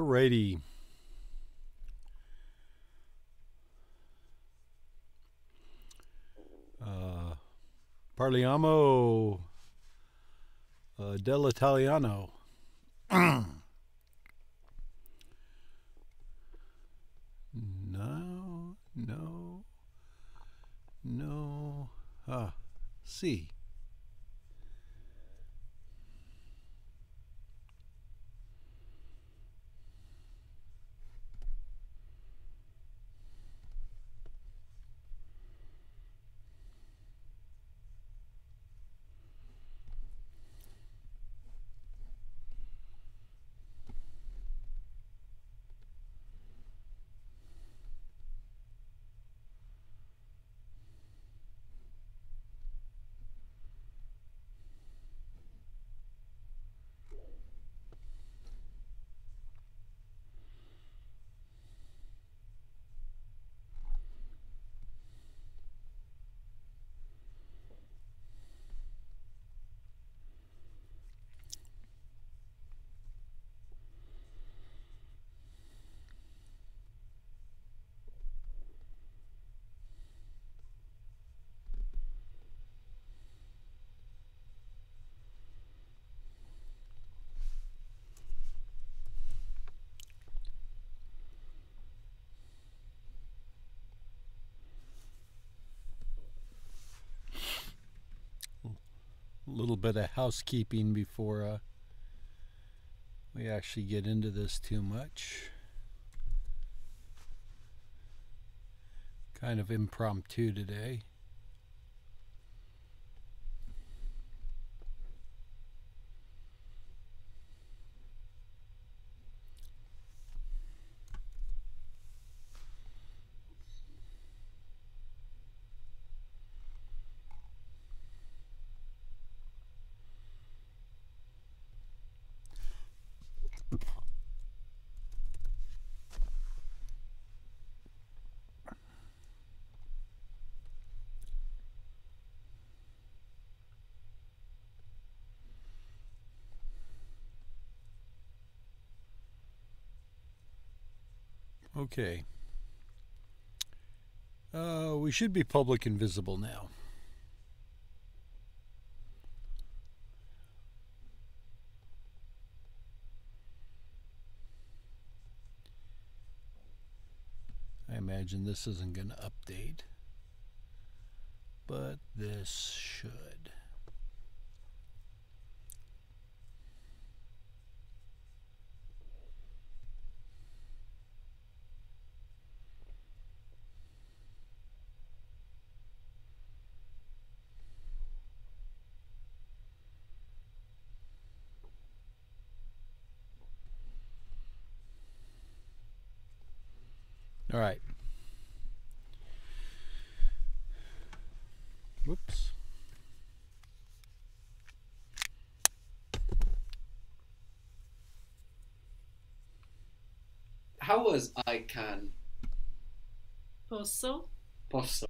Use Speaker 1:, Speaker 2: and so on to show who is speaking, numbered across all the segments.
Speaker 1: righty. Uh, parliamo uh, dell'italiano. no, no, no. Ah, see. Little bit of housekeeping before uh, we actually get into this too much. Kind of impromptu today. Okay. Uh, we should be public and visible now. I imagine this isn't going to update, but this should. All right. Whoops.
Speaker 2: How was I can?
Speaker 3: Posso?
Speaker 2: Posso.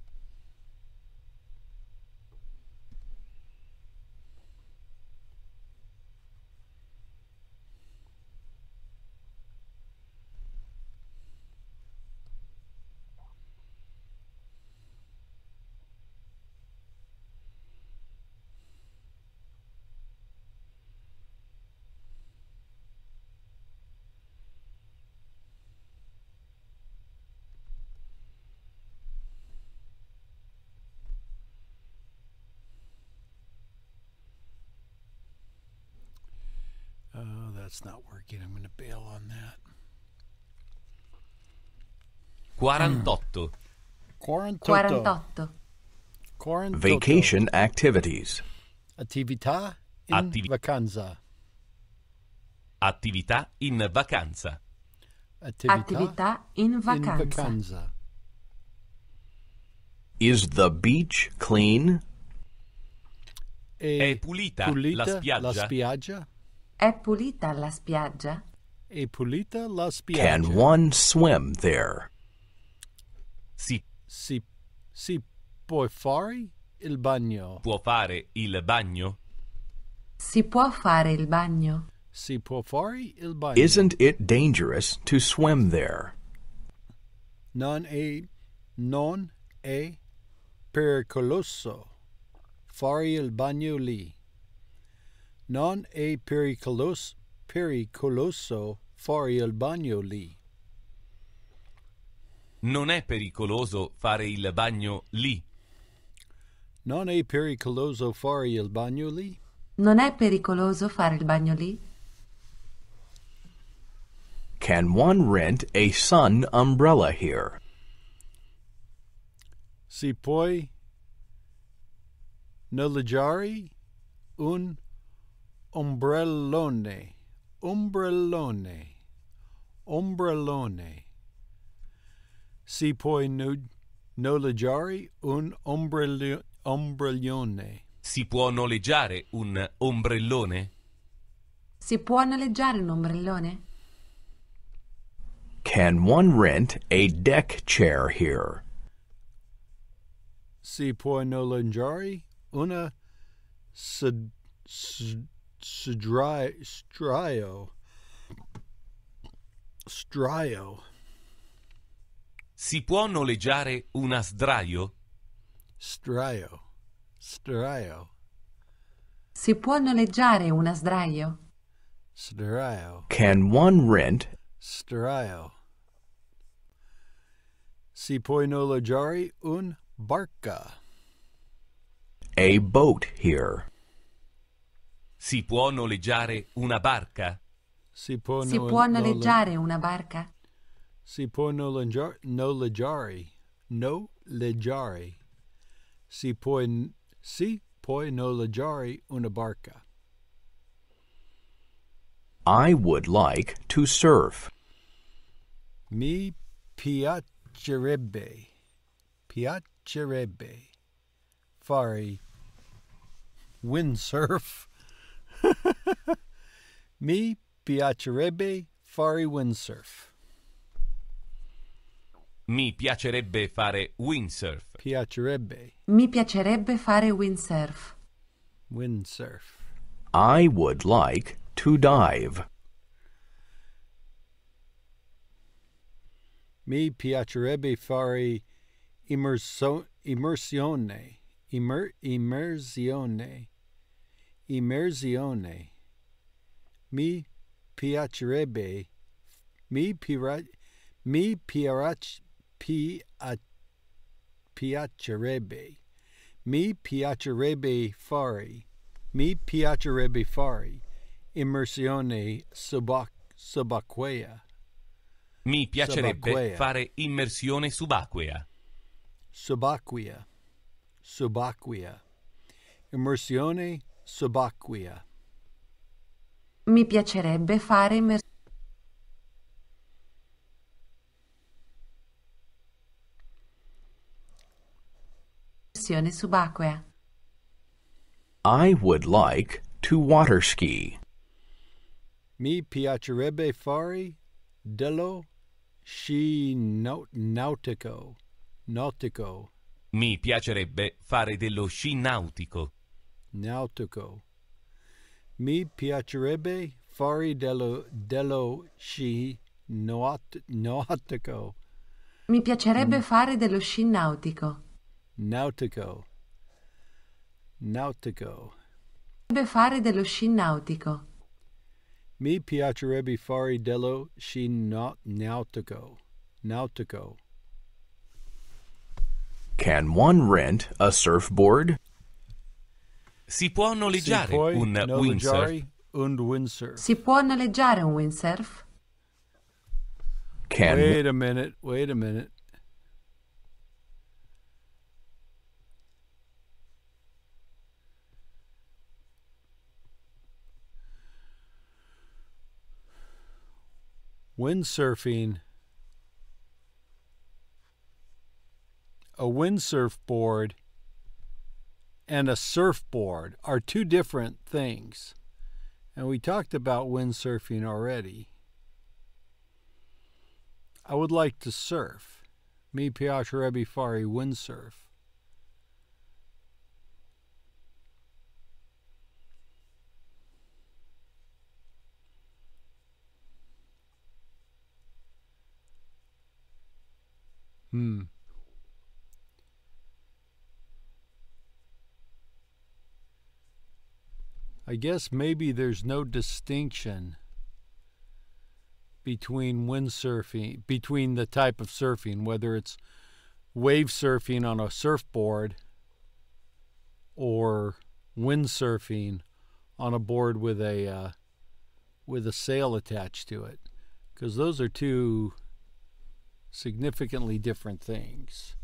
Speaker 1: That's not working. I'm going to bail on that.
Speaker 4: 48.
Speaker 1: Quarantotto.
Speaker 5: 48.
Speaker 1: Quarantotto.
Speaker 6: Vacation activities.
Speaker 1: Attività in
Speaker 4: Attivi-
Speaker 1: vacanza.
Speaker 4: Attività in vacanza.
Speaker 1: Attività,
Speaker 5: Attività in
Speaker 1: in
Speaker 5: vacanza.
Speaker 1: vacanza.
Speaker 6: Is the beach clean?
Speaker 1: E
Speaker 4: È pulita la spiaggia?
Speaker 1: La spiaggia?
Speaker 5: È pulita la spiaggia?
Speaker 1: E pulita la spiaggia.
Speaker 6: Can one swim there?
Speaker 4: Si
Speaker 1: Si, si può fare il bagno.
Speaker 4: può fare il bagno?
Speaker 5: Si può fare il bagno?
Speaker 1: Si può fare il bagno.
Speaker 6: Isn't it dangerous to swim there?
Speaker 1: Non è, non è pericoloso fare il bagno lì. Non è pericoloso, pericoloso fare il bagno lì.
Speaker 4: Non è pericoloso fare il bagno lì.
Speaker 1: Non è pericoloso fare il bagno lì.
Speaker 5: Non è pericoloso fare il bagno lì?
Speaker 6: Can one rent a sun umbrella here?
Speaker 1: Si puoi noleggiare un ombrellone, ombrellone, ombrellone. Si puoi no, noleggiare un ombrello- ombrellone.
Speaker 4: Si può noleggiare un ombrellone?
Speaker 5: Si può noleggiare un ombrellone?
Speaker 6: Can one rent a deck chair here?
Speaker 1: Si può noleggiare una sed, s- sedri- strio, strio,
Speaker 4: Si può noleggiare una sdraio?
Speaker 1: strio, strio,
Speaker 5: Si può noleggiare una sdraio?
Speaker 1: strio.
Speaker 6: Can one rent
Speaker 1: Strio. Si puoi noleggiare un barca.
Speaker 6: a boat here?
Speaker 4: Si può noleggiare una barca?
Speaker 1: Si può,
Speaker 5: Si
Speaker 1: no-
Speaker 5: può
Speaker 1: nole-
Speaker 5: noleggiare una barca?
Speaker 1: Si può noleggiare, noleggiare, noleggiare. Si puoi, si puoi noleggiare una barca.
Speaker 6: I would like to surf.
Speaker 1: Mi piacerebbe, piacerebbe fare windsurf. Mi piacerebbe fare windsurf.
Speaker 4: Mi piacerebbe fare windsurf.
Speaker 1: Piacerebbe,
Speaker 5: Mi piacerebbe fare windsurf.
Speaker 1: windsurf.
Speaker 6: I would like to dive.
Speaker 1: Mi piacerebbe fare immerso, immersione, immer, immersione, immersione. Mi piacerebbe, mi pira, mi piac, pia, piacerebbe, mi piacerebbe fare, mi piacerebbe fare immersione subac, subacquea.
Speaker 4: Mi piacerebbe
Speaker 1: Subacquea.
Speaker 4: fare immersione subacquea.
Speaker 1: subacquea, subacquea, immersione subacquea,
Speaker 5: Mi piacerebbe fare immersione subacquea.
Speaker 6: I would like to water ski.
Speaker 1: mi piacerebbe fare dello sci nau- nautico, nautico,
Speaker 4: Mi piacerebbe fare dello sci nautico.
Speaker 1: nautico. Mi piacerebbe fare dello, dello sci naut- nautico,
Speaker 5: Mi piacerebbe mm. fare dello sci nautico.
Speaker 1: nautico, nautico.
Speaker 5: Piacerebbe fare dello sci nautico.
Speaker 1: Mi piacerebbe fare dello sci nau- nautico, nautico.
Speaker 6: Can one rent a surfboard?
Speaker 4: Si può
Speaker 1: Si
Speaker 4: noleggiare
Speaker 1: puoi
Speaker 4: un windsurf?
Speaker 1: noleggiare un windsurf.
Speaker 5: Si può noleggiare un windsurf?
Speaker 6: Can
Speaker 1: Wait a minute, wait a minute. Windsurfing. A windsurf board and a surfboard are two different things. And we talked about windsurfing already. I would like to surf. Me, Piotr Ebifari, windsurf. Hmm. I guess maybe there's no distinction between windsurfing, between the type of surfing, whether it's wave surfing on a surfboard or windsurfing on a board with a uh, with a sail attached to it, because those are two significantly different things.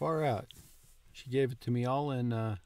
Speaker 1: Far out. She gave it to me all in uh,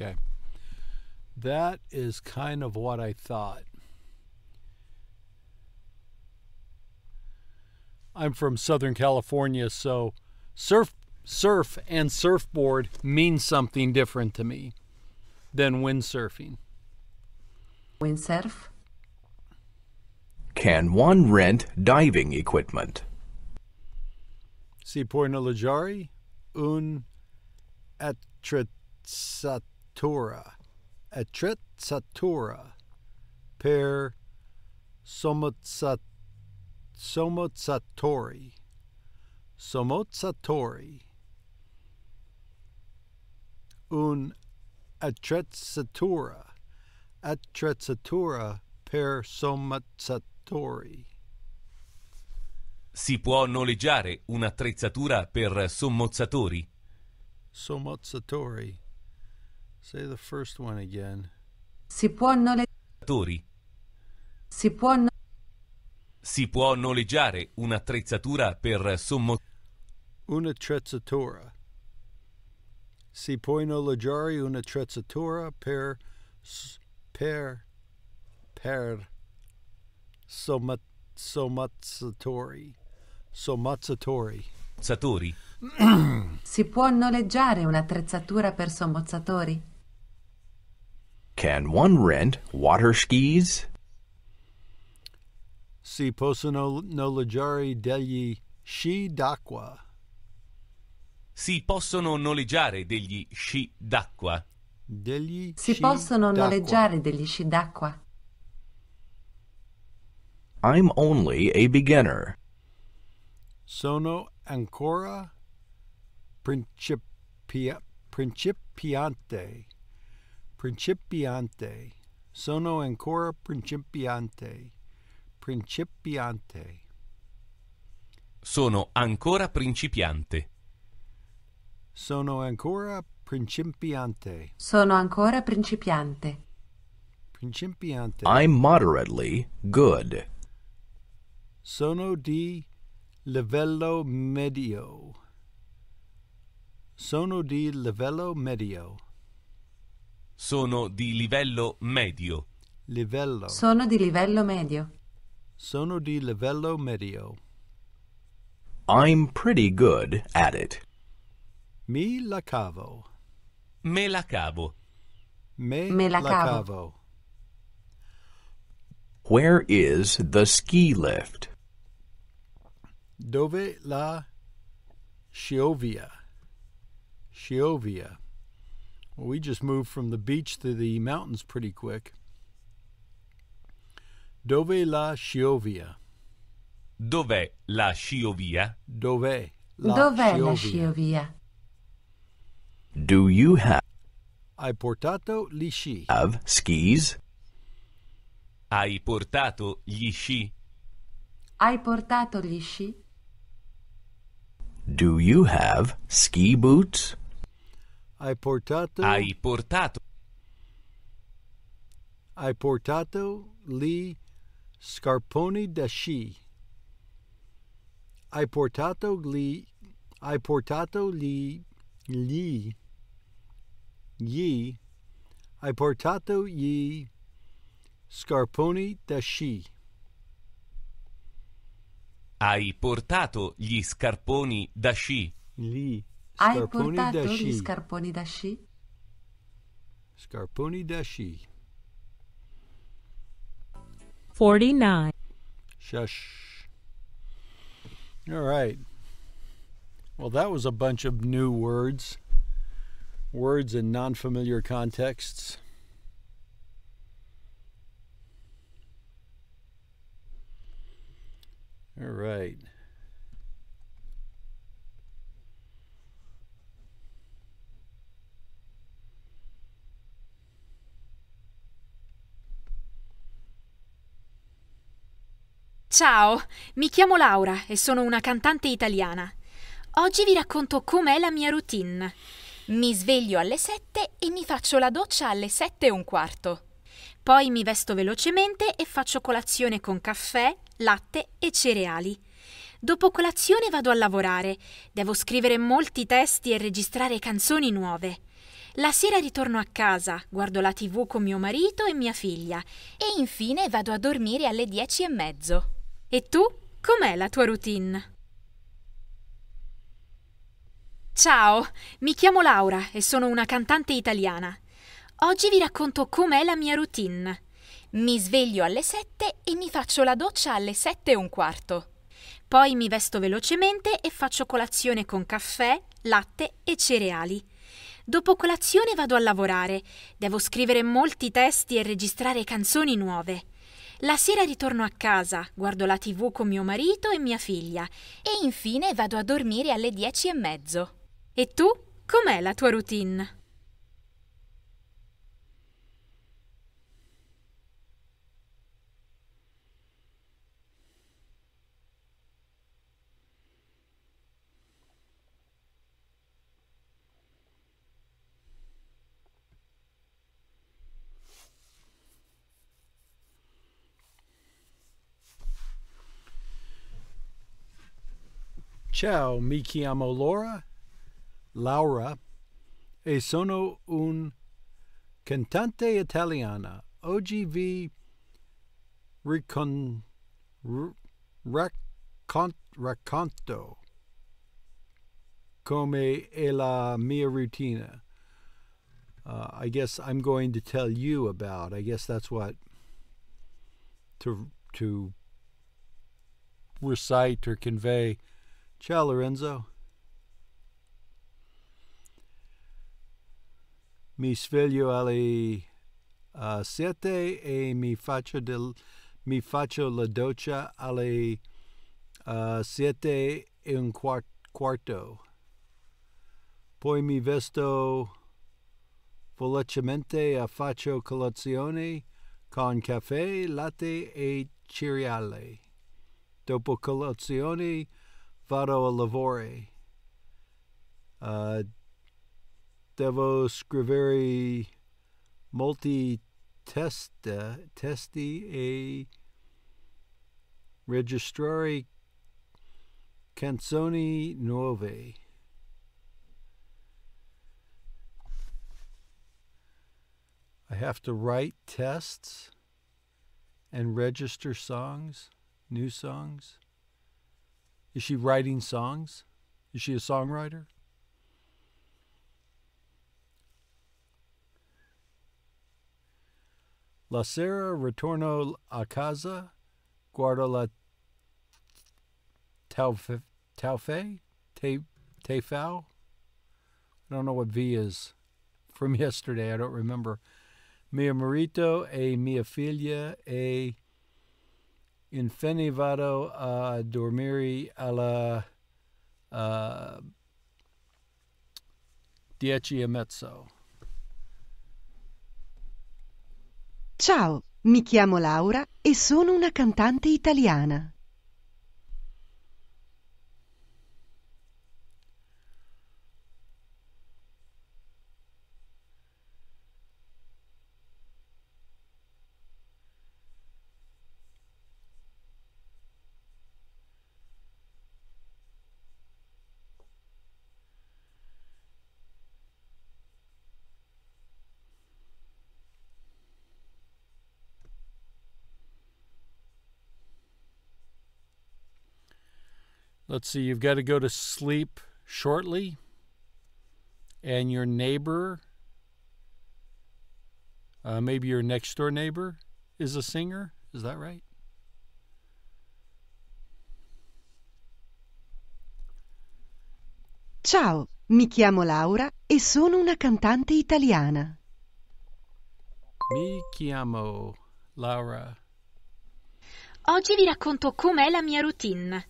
Speaker 1: Okay. That is kind of what I thought. I'm from Southern California, so surf surf and surfboard mean something different to me than windsurfing.
Speaker 5: Windsurf?
Speaker 6: Can one rent diving equipment?
Speaker 1: Si puoi noleggiare un attrezzatura attrezzatura per somozzat somozzatori somozzatori un attrezzatura attrezzatura per somozzatori
Speaker 4: Si può noleggiare un'attrezzatura per sommozzatori?
Speaker 1: somozzatori say the first one again
Speaker 5: Si può noleggiare. Si può no-
Speaker 4: Si può noleggiare un'attrezzatura per sommozzatori?
Speaker 1: un'attrezzatura. Si puoi noleggiare un'attrezzatura per per per somma, sommazzatori. Sommazzatori.
Speaker 5: Si può noleggiare un'attrezzatura per sommozzatori?
Speaker 6: Can one rent water skis?
Speaker 1: Si possono noleggiare degli sci d'acqua.
Speaker 4: Si possono noleggiare degli sci d'acqua?
Speaker 1: Degli
Speaker 5: Si
Speaker 1: sci
Speaker 5: possono
Speaker 1: d'acqua.
Speaker 5: noleggiare degli sci d'acqua?
Speaker 6: I'm only a beginner.
Speaker 1: Sono ancora principia- principiante. Principiante. Sono ancora principiante. Principiante.
Speaker 4: Sono ancora principiante.
Speaker 1: Sono ancora principiante.
Speaker 5: Sono ancora principiante.
Speaker 1: Principiante.
Speaker 6: I'm moderately good.
Speaker 1: Sono di livello medio. Sono di livello medio.
Speaker 4: Sono di livello medio.
Speaker 1: Livello.
Speaker 5: Sono di livello medio.
Speaker 1: Sono di livello medio.
Speaker 6: I'm pretty good at it.
Speaker 1: Mi la cavo.
Speaker 4: Me la cavo.
Speaker 1: Me,
Speaker 5: Me la cavo.
Speaker 1: cavo.
Speaker 6: Where is the ski lift?
Speaker 1: Dove la sciovia? Sciovia. Well, we just moved from the beach to the mountains pretty quick. Dove la sciovia?
Speaker 4: Dov'è la sciovia?
Speaker 1: Dove la
Speaker 5: Dov'è la
Speaker 1: sciovia?
Speaker 5: sciovia?
Speaker 6: Do you have
Speaker 1: Hai portato gli sci?
Speaker 6: Have skis?
Speaker 4: Hai portato gli sci?
Speaker 5: Hai portato gli sci?
Speaker 6: Do you have ski boots?
Speaker 1: Hai portato
Speaker 4: Hai portato
Speaker 1: Hai portato gli scarponi da sci? Hai portato gli Hai portato gli gli gli Hai portato gli scarponi da sci?
Speaker 4: Hai portato gli scarponi da sci?
Speaker 1: Gli
Speaker 5: Hai
Speaker 1: scarponi da
Speaker 5: portato
Speaker 1: sci?
Speaker 5: gli scarponi da sci?
Speaker 1: Scarponi da sci.
Speaker 3: 49.
Speaker 1: Shush. All right. Well, that was a bunch of new words, words in non familiar contexts. All right.
Speaker 7: Ciao, mi chiamo Laura e sono una cantante italiana. Oggi vi racconto com'è la mia routine. Mi sveglio alle 7 e mi faccio la doccia alle 7 e un quarto. Poi mi vesto velocemente e faccio colazione con caffè, latte e cereali. Dopo colazione vado a lavorare. Devo scrivere molti testi e registrare canzoni nuove. La sera ritorno a casa, guardo la tv con mio marito e mia figlia e infine vado a dormire alle dieci e mezzo. E tu? Com'è la tua routine? Ciao, mi chiamo Laura e sono una cantante italiana. Oggi vi racconto com'è la mia routine. Mi sveglio alle 7 e mi faccio la doccia alle 7 e un quarto. Poi mi vesto velocemente e faccio colazione con caffè, latte e cereali. Dopo colazione vado a lavorare. Devo scrivere molti testi e registrare canzoni nuove. La sera ritorno a casa, guardo la tv con mio marito e mia figlia e infine vado a dormire alle dieci e mezzo. E tu? Com'è la tua routine?
Speaker 1: Ciao, mi chiamo Laura, Laura, e sono un cantante italiana. Oggi vi ricon, racconto come è la mia routine. Uh, I guess I'm going to tell you about. I guess that's what to to recite or convey. Ciao Lorenzo. Mi sveglio alle uh, sette e mi faccio, del, mi faccio la doccia alle uh, sette e un quart- quarto. Poi mi vesto velocemente e faccio colazione con caffè, latte e cereali. Dopo colazione vado a lavorare. Uh, devo scrivere molti testa, testi e registrare Canzoni Nuove. I have to write tests and register songs, new songs. Is she writing songs? Is she a songwriter? La sera ritorno a casa, guardo la taufe, taufe, te, tefau. I don't know what V is from yesterday. I don't remember. Mia marito e mia figlia e infine vado a dormire alla uh, dieci e mezzo.
Speaker 8: Ciao, mi chiamo Laura e sono una cantante italiana.
Speaker 1: Let's see, you've got to go to sleep shortly, and your neighbor, uh, maybe your next door neighbor, is a singer. Is that right?
Speaker 8: Ciao, mi chiamo Laura e sono una cantante italiana.
Speaker 1: Mi chiamo Laura.
Speaker 7: Oggi vi racconto com'è la mia routine.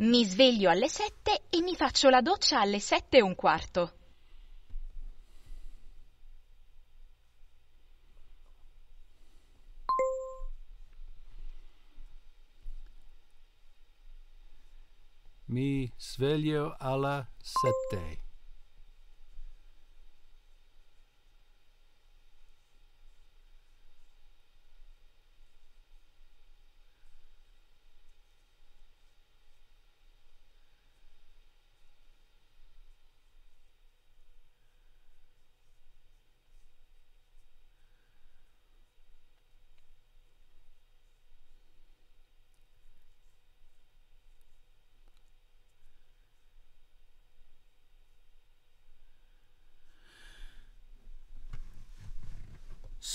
Speaker 7: Mi sveglio alle 7 e mi faccio la doccia alle 7 e un quarto.
Speaker 1: Mi sveglio alla sette.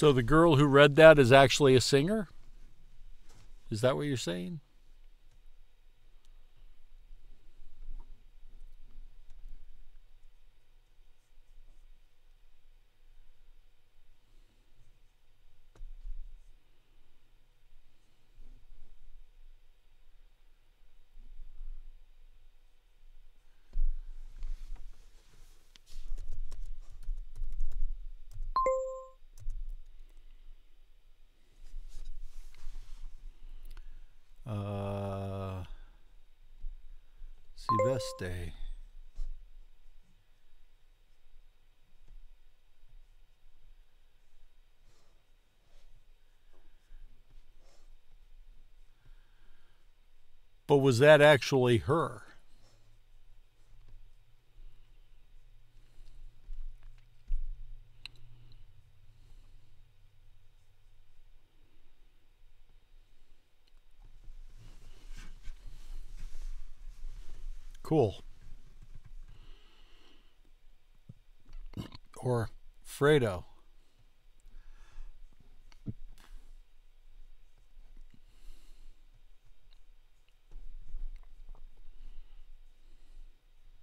Speaker 1: So the girl who read that is actually a singer? Is that what you're saying? Uh, Silveste. But was that actually her? Cool. Or Fredo.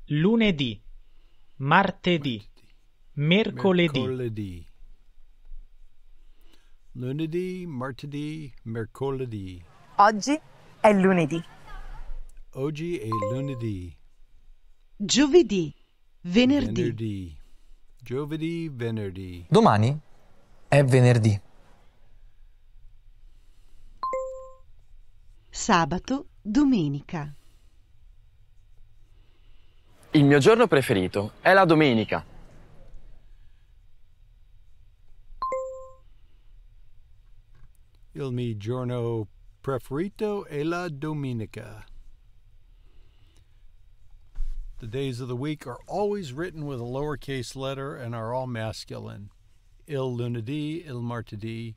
Speaker 9: lunedì, martedì, mercoledì,
Speaker 1: Mercoledì. Lunedì, martedì, mercoledì.
Speaker 10: Oggi è lunedì.
Speaker 1: Oggi è lunedì.
Speaker 8: Giovedì, venerdì,
Speaker 1: Venerdì. Giovedì, venerdì.
Speaker 11: Domani è venerdì.
Speaker 8: sabato, domenica.
Speaker 12: Il mio giorno preferito è la domenica.
Speaker 1: Il mio giorno preferito è la domenica. The days of the week are always written with a lowercase letter and are all masculine. Il lunedì, il martedì.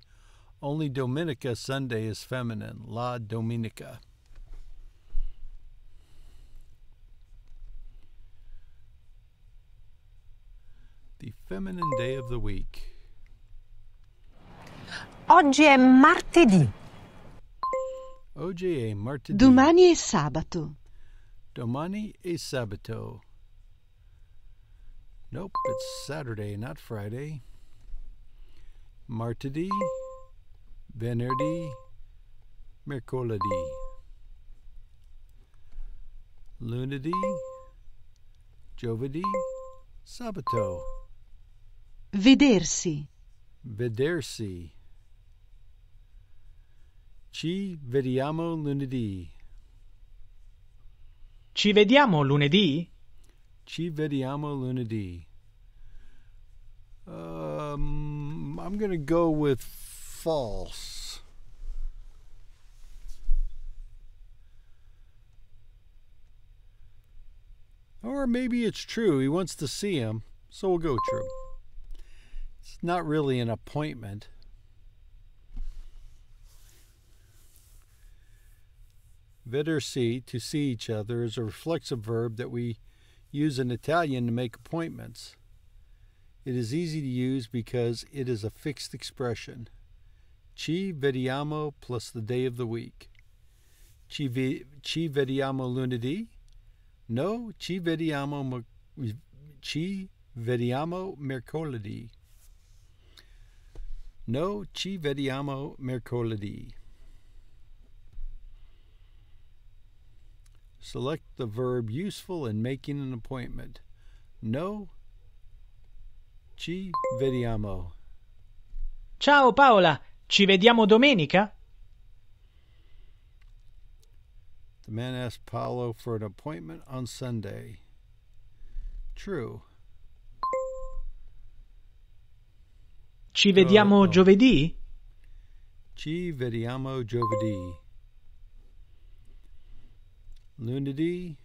Speaker 1: Only Dominica Sunday is feminine. La Dominica. The feminine day of the week.
Speaker 10: Oggi è martedì.
Speaker 1: Oggi è martedì.
Speaker 8: Domani è sabato.
Speaker 1: Domani è sabato. Nope, it's Saturday, not Friday. Martedì, venerdì, mercoledì. Lunedì, giovedì, sabato.
Speaker 8: Vedersi.
Speaker 1: Vedersi. Ci vediamo lunedì.
Speaker 9: Ci vediamo lunedì?
Speaker 1: Ci vediamo lunedì. Um, I'm going to go with false. Or maybe it's true. He wants to see him, so we'll go true. It's not really an appointment. Vedersi, to see each other, is a reflexive verb that we use in Italian to make appointments. It is easy to use because it is a fixed expression. Ci vediamo plus the day of the week. Ci, vi- ci vediamo lunedì? No, ci vediamo, ci vediamo mercoledì. No, ci vediamo mercoledì. Select the verb useful in making an appointment. No, ci vediamo.
Speaker 9: Ciao Paola, ci vediamo domenica?
Speaker 1: The man asked Paolo for an appointment on Sunday. True.
Speaker 9: Ci vediamo
Speaker 1: no.
Speaker 9: giovedì?
Speaker 1: Ci vediamo giovedì. Lunedì,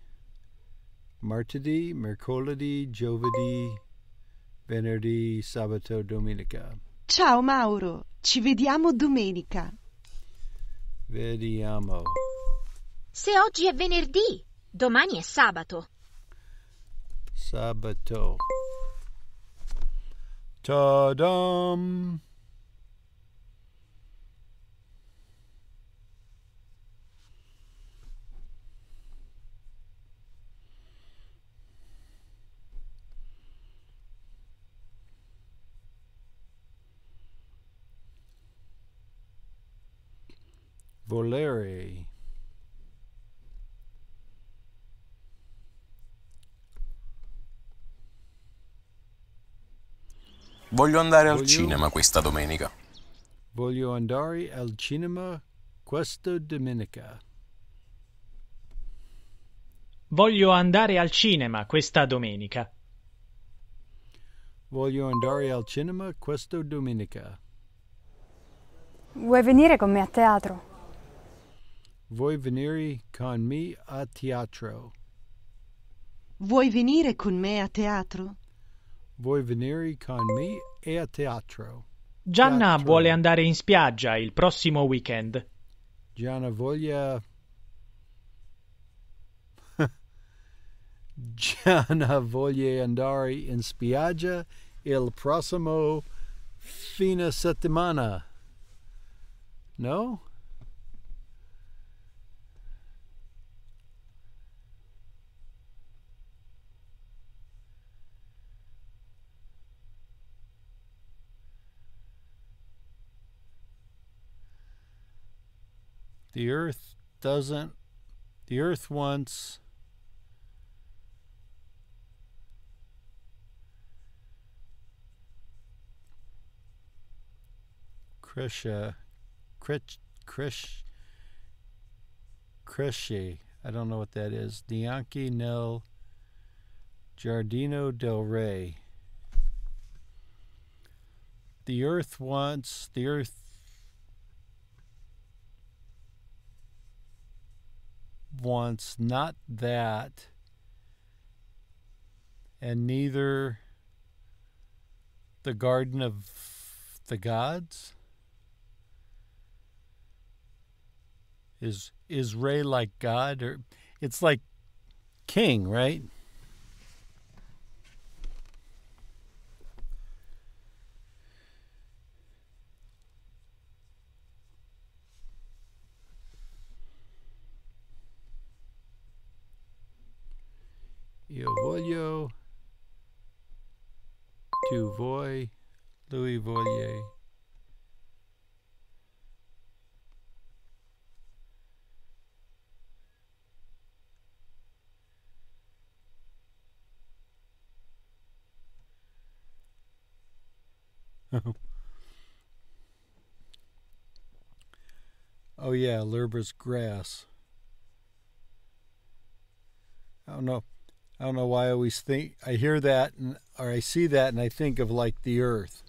Speaker 1: martedì, mercoledì, giovedì, venerdì, sabato, domenica.
Speaker 8: Ciao Mauro, ci vediamo domenica.
Speaker 1: Vediamo.
Speaker 7: Se oggi è venerdì, domani è sabato.
Speaker 1: Sabato. Ta-dum! Volere.
Speaker 13: Voglio andare al
Speaker 1: Voglio-
Speaker 13: cinema questa domenica.
Speaker 1: Voglio andare al cinema questa domenica.
Speaker 9: Voglio andare al cinema questa domenica.
Speaker 1: Voglio andare al cinema questa domenica.
Speaker 14: Vuoi venire con me a teatro?
Speaker 1: Vuoi venire con me a teatro?
Speaker 8: Vuoi venire con me a teatro?
Speaker 1: Vuoi venire con me e a teatro?
Speaker 9: Gianna
Speaker 1: Teatro.
Speaker 9: vuole andare in spiaggia il prossimo weekend.
Speaker 1: Gianna voglia... Gianna voglia andare in spiaggia il prossimo fine settimana. No? The earth doesn't. The earth wants. Krisha. Krish. Krish. Krishy. I don't know what that is. Dianchi nel Giardino del Rey. The earth wants. The earth wants not that and neither the garden of the gods? Is is Ray like God or it's like king, right? Io voglio, tu vuoi, lui voglie. oh yeah, Lerber's grass. Don't know. I don't know why I always think I hear that and or I see that and I think of like the earth.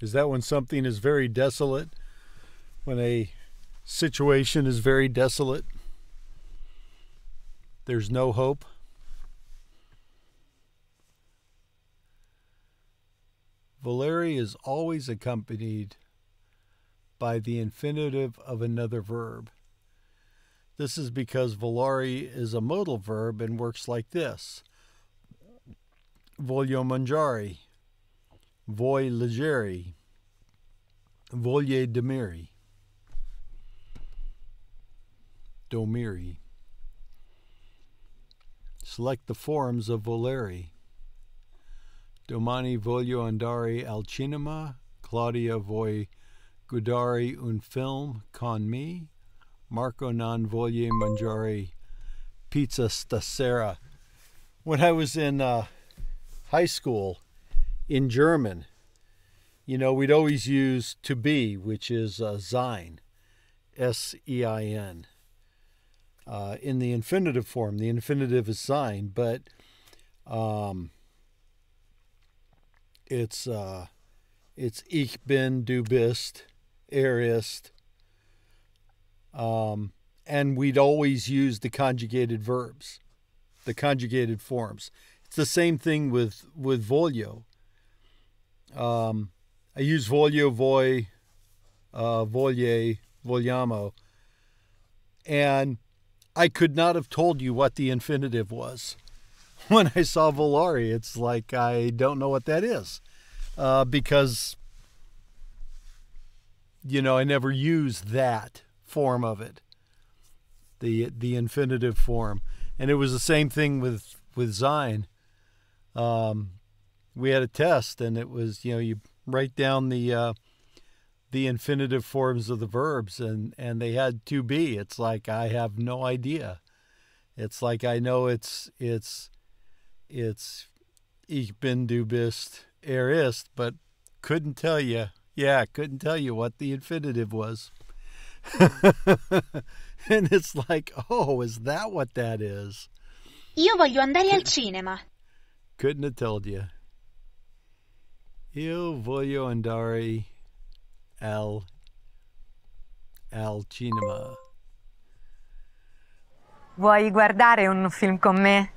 Speaker 1: Is that when something is very desolate? When a situation is very desolate? There's no hope? Valeri is always accompanied by the infinitive of another verb. This is because volare is a modal verb and works like this. Voglio mangiare. Voi leggeri. Voglie demiri. Domiri. Select the forms of volare. Domani voglio andare al cinema. Claudia vuoi guardare un film con me. Marco non voglio mangiare pizza stasera. When I was in uh, high school in German, you know, we'd always use to be, which is uh, sein, S E I N. Uh, in the infinitive form, the infinitive is sein, but um, it's uh, it's ich bin, du bist, er ist, um, and we'd always use the conjugated verbs, the conjugated forms. It's the same thing with with voglio. Um, I use Volio, voi, uh, voglie, vogliamo, and I could not have told you what the infinitive was when I saw volare. It's like I don't know what that is uh, because you know I never use that form of it, the the infinitive form, and it was the same thing with with sein. Um, we had a test, and it was you know you write down the uh, the infinitive forms of the verbs and and they had to be. It's like i have no idea. It's like i know it's it's it's ich bin du bist er ist but couldn't tell you yeah couldn't tell you what the infinitive was. And it's like oh is that what that is?
Speaker 7: Io voglio andare al cinema.
Speaker 1: Couldn't have told you io voglio andare al al cinema.
Speaker 10: Vuoi guardare un film con me?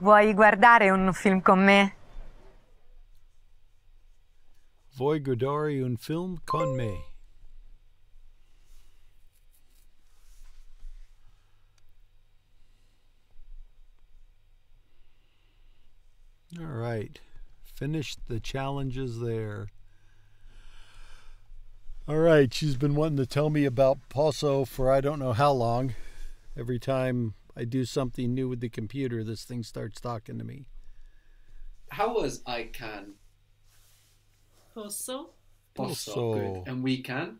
Speaker 10: Vuoi guardare un film con me?
Speaker 1: Vuoi guardare un film con me? All right. Finished the challenges there. All right, she's been wanting to tell me about Poso for I don't know how long. Every time I do something new with the computer, this thing starts talking to me.
Speaker 2: How was I can?
Speaker 15: Posso?
Speaker 2: Posso.
Speaker 1: Posso.
Speaker 2: Good. And we can?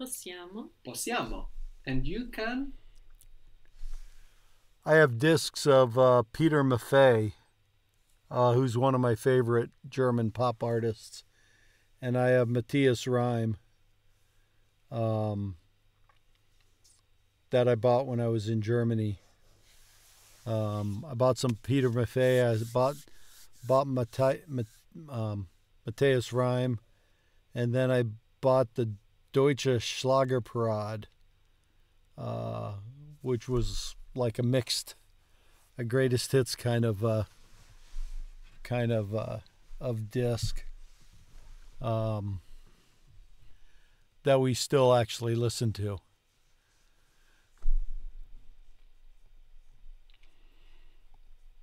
Speaker 15: Possiamo?
Speaker 2: Possiamo. And you can?
Speaker 1: I have discs of uh, Peter Maffay, uh, who's one of my favorite German pop artists, and I have Matthias Reim, um, that I bought when I was in Germany. Um, I bought some Peter Maffay. I bought bought Matthias, um, Matthias Reim, and then I bought the Deutsche Schlagerparade, uh, which was like a mixed, a greatest hits kind of, uh, kind of, uh, of disc, um, that we still actually listen to.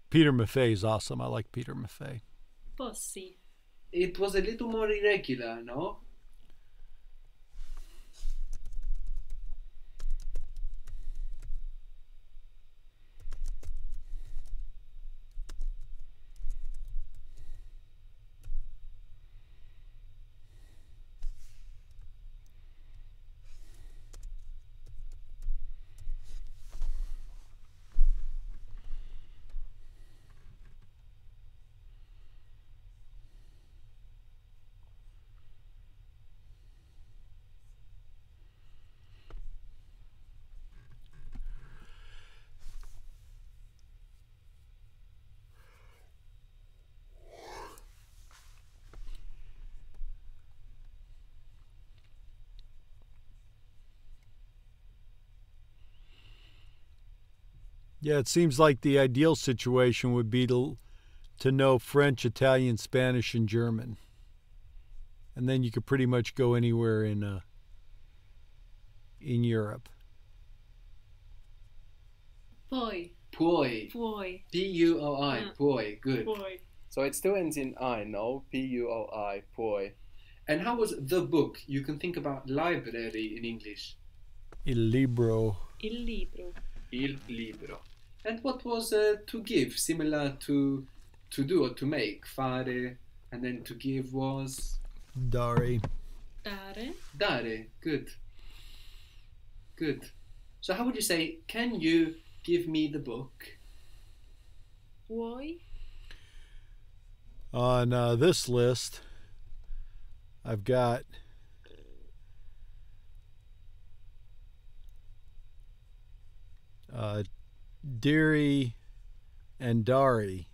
Speaker 1: Peter Maffay is awesome. I like Peter Maffay.
Speaker 15: Possi.
Speaker 2: It was a little more irregular, no? Yeah, it seems like the ideal situation would be to to know French, Italian, Spanish, and German, and then you could pretty much go anywhere in uh, in Europe.
Speaker 15: Poi.
Speaker 2: Puoi.
Speaker 15: Puoi.
Speaker 2: P-U-O-I.
Speaker 15: Mm.
Speaker 2: Puoi. Good.
Speaker 15: Puoi.
Speaker 12: So it still ends in I, no? P U O I, poi.
Speaker 2: And how was the book? You can think about library in English.
Speaker 1: Il libro.
Speaker 15: Il libro.
Speaker 2: Il libro. And what was uh, to give? Similar to to do or to make. Fare. And then to give was
Speaker 1: Dari.
Speaker 15: Dare.
Speaker 2: dare. Good. Good. So how would you say, can you give me the book?
Speaker 15: Why?
Speaker 1: On uh, this list, I've got uh, Deary and Dari,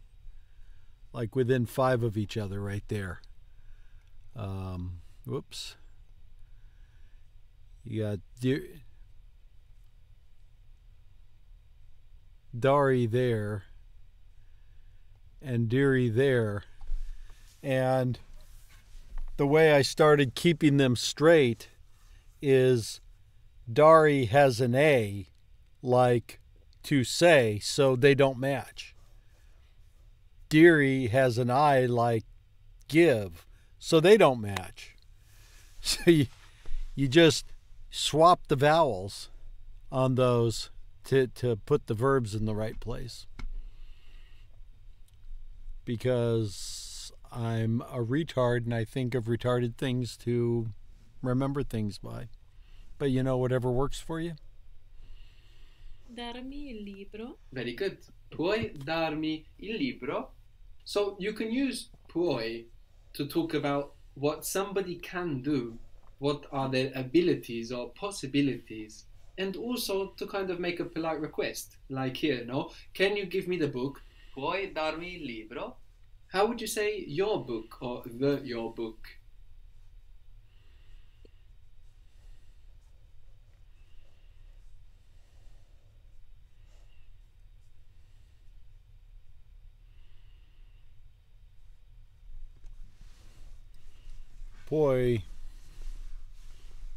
Speaker 1: like within five of each other, right there. Um, whoops. You got Dear, Dari there and Deary there. And the way I started keeping them straight is Dari has an A like to say, so they don't match. Deary has an I like give, so they don't match. So you, you just swap the vowels on those to, to put the verbs in the right place. Because I'm a retard and I think of retarded things to remember things by. But you know, whatever works for you.
Speaker 15: Darmi il libro.
Speaker 2: Very good. Puoi darmi il libro? So you can use puoi to talk about what somebody can do, what are their abilities or possibilities, and also to kind of make a polite request, like here, no? Can you give me the book? Puoi darmi il libro? How would you say your book or the your book?
Speaker 1: Poi.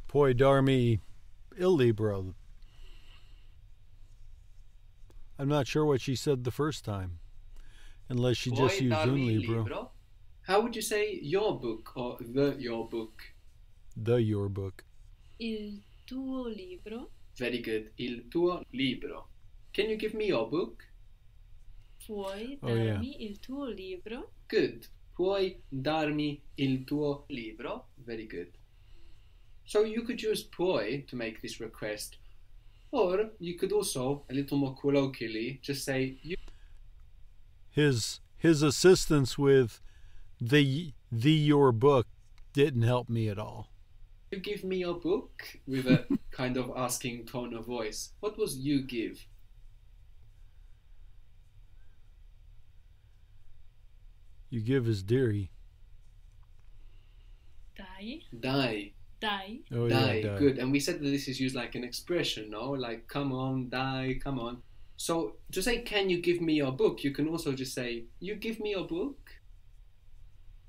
Speaker 1: Poi darmi il libro. I'm not sure what she said the first time. Unless she just used un libro.
Speaker 2: libro? How would you say your book or the your book?
Speaker 1: The your book.
Speaker 15: Il tuo libro.
Speaker 2: Very good. Il tuo libro. Can you give me your book?
Speaker 15: Puoi
Speaker 1: Oh, yeah.
Speaker 15: darmi il tuo libro?
Speaker 2: Good. Puoi darmi il tuo libro? Very good. So you could use puoi to make this request, or you could also, a little more colloquially, just say you
Speaker 1: His his assistance with the the your book didn't help me at all.
Speaker 2: you give me your book with a kind of asking tone of voice. What was you give?
Speaker 1: You give his dearie.
Speaker 15: Dai.
Speaker 2: Dai.
Speaker 15: Dai.
Speaker 1: Oh
Speaker 2: die.
Speaker 1: yeah, die.
Speaker 2: Good. And we said that this is used like an expression, no? Like, come on, die, come on. So to say, can you give me your book? You can also just say, you give me your book.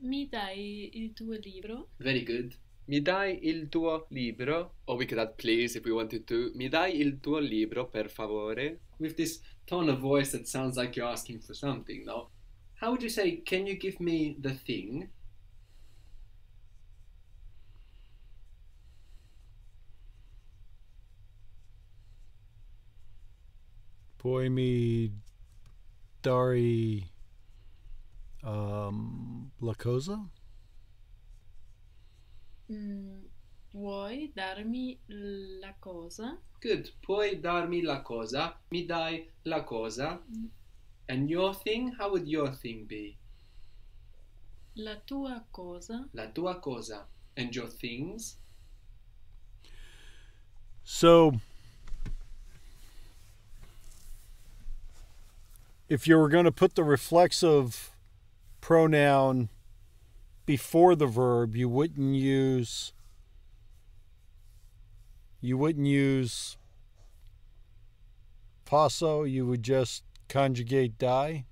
Speaker 15: Mi dai il tuo libro?
Speaker 2: Very good.
Speaker 12: Mi dai il tuo libro? Or we could add please if we wanted to. Mi dai il tuo libro, per favore?
Speaker 2: With this tone of voice that sounds like you're asking for something, no? How would you say, can you give me the thing?
Speaker 1: Puoi mi dari um, la cosa?
Speaker 15: Mm, puoi darmi la cosa?
Speaker 2: Good. Puoi darmi la cosa? Mi dai la cosa? And your thing? How would your thing be?
Speaker 15: La tua cosa?
Speaker 2: La tua cosa. And your things?
Speaker 1: So, if you were going to put the reflexive pronoun before the verb, you wouldn't use you wouldn't use posso, you would just conjugate die.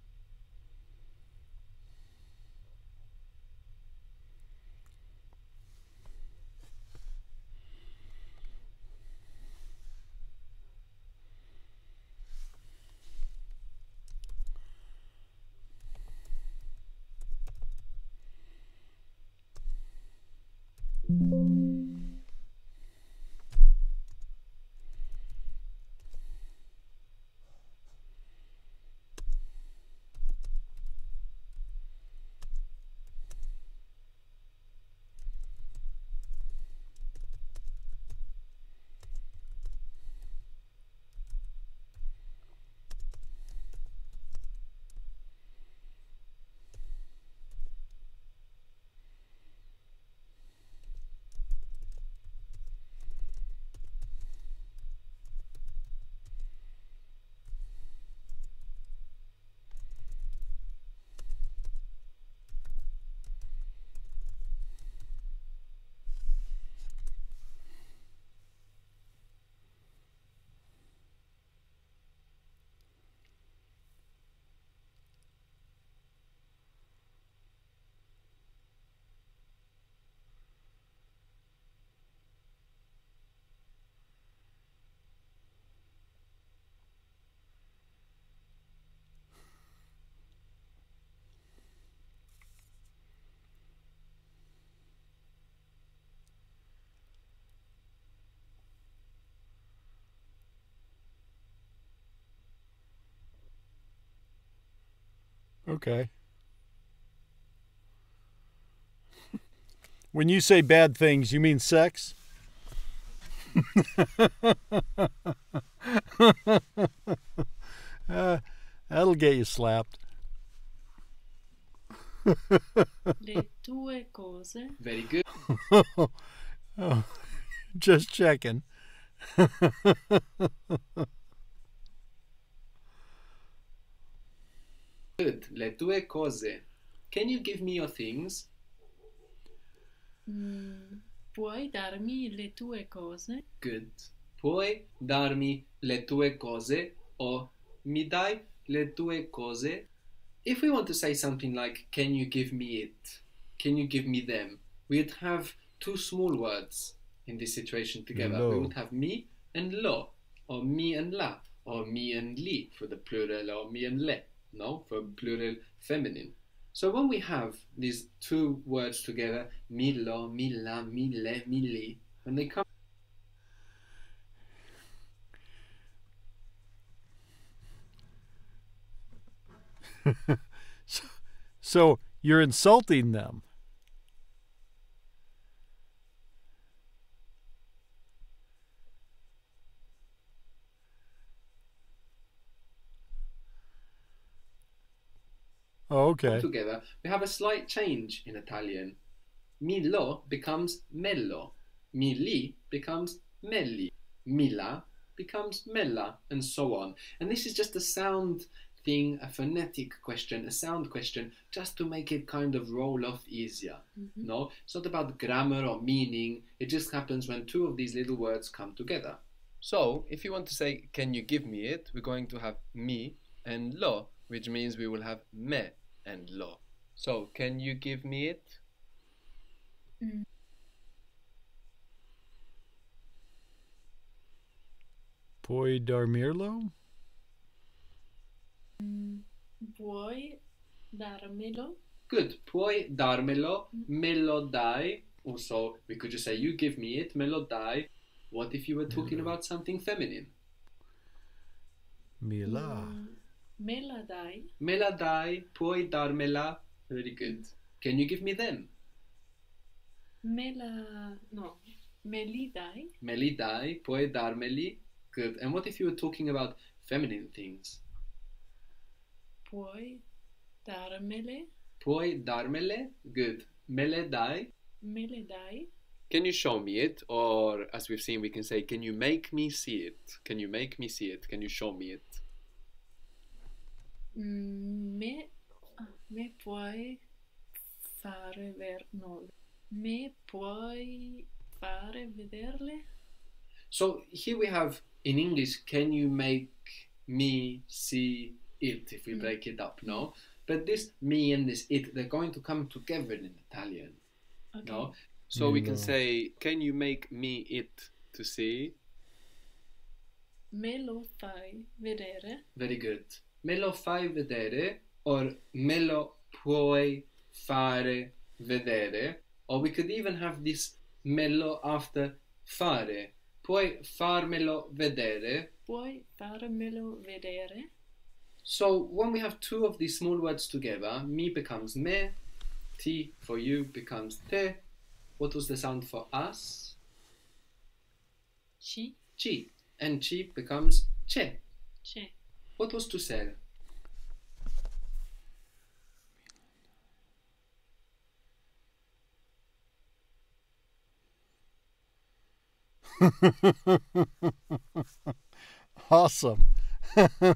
Speaker 1: Okay. When you say bad things, you mean sex? Uh, that'll get you slapped.
Speaker 15: Le tue cose?
Speaker 2: Very good.
Speaker 1: Oh, just checking.
Speaker 2: Good. Le tue cose. Can you give me your things?
Speaker 15: Mm, puoi darmi le tue cose?
Speaker 2: Good. Puoi darmi le tue cose or mi dai le tue cose? If we want to say something like, can you give me it? Can you give me them? We'd have two small words in this situation together. We would have me and lo, or me and la, or me and li for the plural, or me and le, no, for plural feminine. So when we have these two words together, millo, mila, mille, milli, when they come
Speaker 1: so, so you're insulting them. Oh, okay.
Speaker 2: together, we have a slight change in Italian. Millo becomes mello. Milli becomes melli. Milla becomes mella, and so on. And this is just a sound thing, a phonetic question, a sound question, just to make it kind of roll off easier. Mm-hmm. No, it's not about grammar or meaning. It just happens when two of these little words come together.
Speaker 12: So, if you want to say, can you give me it, we're going to have mi and lo, which means we will have me and lo. So, can you give me it? Mm.
Speaker 1: Puoi dormirlo?
Speaker 15: Vuoi mm. darmelo?
Speaker 2: Good. Puoi darmelo, me mm. lo dai. Also, we could just say, you give me it, me lo dai. What if you were talking about something feminine?
Speaker 1: Mila.
Speaker 15: Me la dai?
Speaker 2: Me la dai, darmela. Very good. Can you give me them?
Speaker 15: Me la... no. Me li dai?
Speaker 2: Me li dai, puoi darmeli. Good. And what if you were talking about feminine things?
Speaker 15: Puoi darmele?
Speaker 2: Puoi darmele. Good. Me le dai.
Speaker 15: Me dai?
Speaker 12: Can you show me it? Or, as we've seen, we can say, can you make me see it? Can you make me see it? Can you show me it?
Speaker 15: Mm, Me... Me puoi fare ver... no. Me puoi fare vederle?
Speaker 2: So here we have in English, can you make me see it if we break it up? No. But this me and this it, they're going to come together in Italian. No.
Speaker 12: So we can
Speaker 2: No.
Speaker 12: say, can you make me it to see?
Speaker 15: Me lo fai vedere?
Speaker 2: Very good. Me lo fai vedere or me lo puoi fare vedere. Or we could even have this me lo after fare. Puoi farmelo vedere.
Speaker 15: Puoi farmelo vedere?
Speaker 2: So when we have two of these small words together, me becomes me, ti for you becomes te. What was the sound for us?
Speaker 15: Chi.
Speaker 2: Chi. And chi becomes ce.
Speaker 15: C'è.
Speaker 2: What was to sell?
Speaker 1: awesome.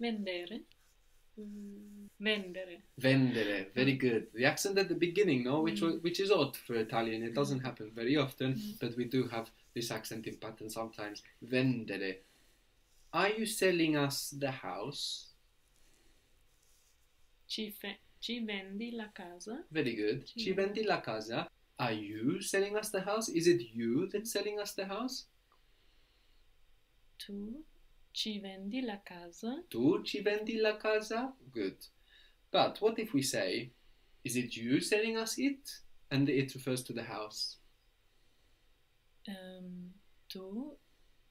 Speaker 15: Vendere? Mm, vendere.
Speaker 2: Vendere. Very good. The accent at the beginning, no, which wa- which is odd for Italian. It doesn't happen very often, but we do have this accenting pattern sometimes. Vendere. Are you selling us the house?
Speaker 15: Ci, ci vendi la casa?
Speaker 2: Very good.
Speaker 15: Ci
Speaker 2: Ci vendi la casa. Are you selling us the house? Is it you that's selling us the house?
Speaker 15: Tu ci vendi la casa?
Speaker 2: Tu ci vendi la casa? Good. But what if we say, is it you selling us it? And the it refers to the house.
Speaker 15: Ehm, tu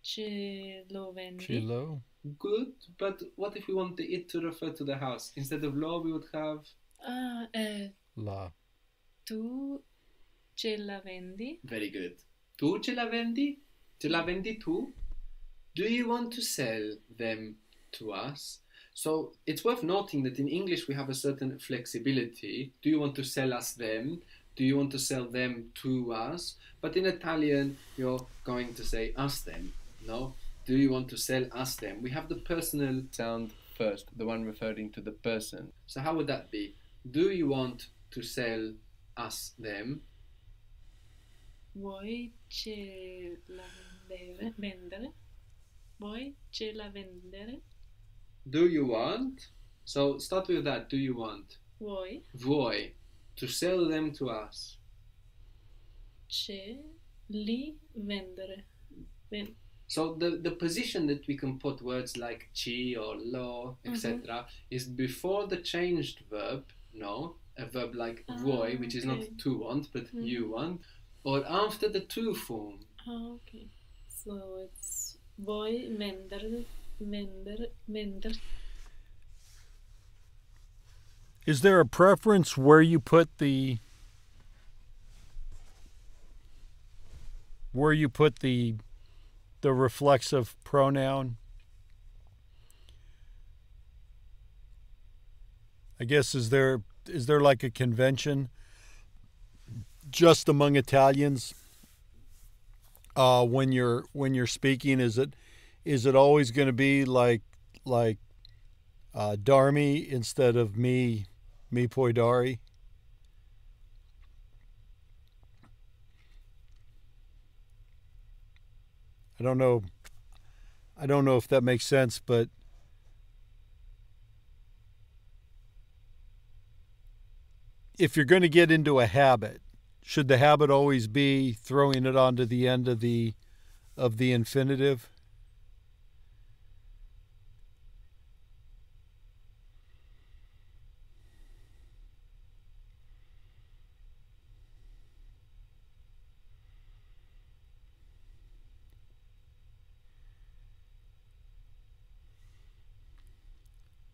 Speaker 15: ce lo vendi?
Speaker 1: Chilo.
Speaker 2: Good. But what if we want the it to refer to the house? Instead of lo, we would have
Speaker 15: Ah, eh,
Speaker 1: La.
Speaker 15: tu ce la vendi?
Speaker 2: very good. Tu ce la vendi? Ce la vendi tu? Do you want to sell them to us? So it's worth noting that in English we have a certain flexibility. Do you want to sell us them? Do you want to sell them to us? But in Italian, you're going to say us them. No? Do you want to sell us them? We have the personal
Speaker 12: Sound first, the one referring to the person.
Speaker 2: So how would that be? Do you want to sell us them?
Speaker 15: Vuoi ce la vendere? Vuoi ce la vendere?
Speaker 2: Do you want? So start with that. Do you want?
Speaker 15: Vuoi
Speaker 2: Vuoi to sell them to us?
Speaker 15: ce li vendere? Ven-
Speaker 2: So the, the position that we can put words like chi or lo, etc., is before the changed verb, no, a verb like
Speaker 15: Ah,
Speaker 2: voi, which is not to want, but
Speaker 15: Mm.
Speaker 2: you want, or after the to form.
Speaker 15: Oh, okay. So it's vuoi vendere, vendere, vendere.
Speaker 1: Is there a preference where you put the where you put the the reflexive pronoun? I guess is there is there like a convention just among Italians uh, when you're when you're speaking is it is it always going to be like like uh, Darmi instead of me me poi dari? I don't know. I don't know if that makes sense, but if you're going to get into a habit, should the habit always be throwing it onto the end of the of the infinitive?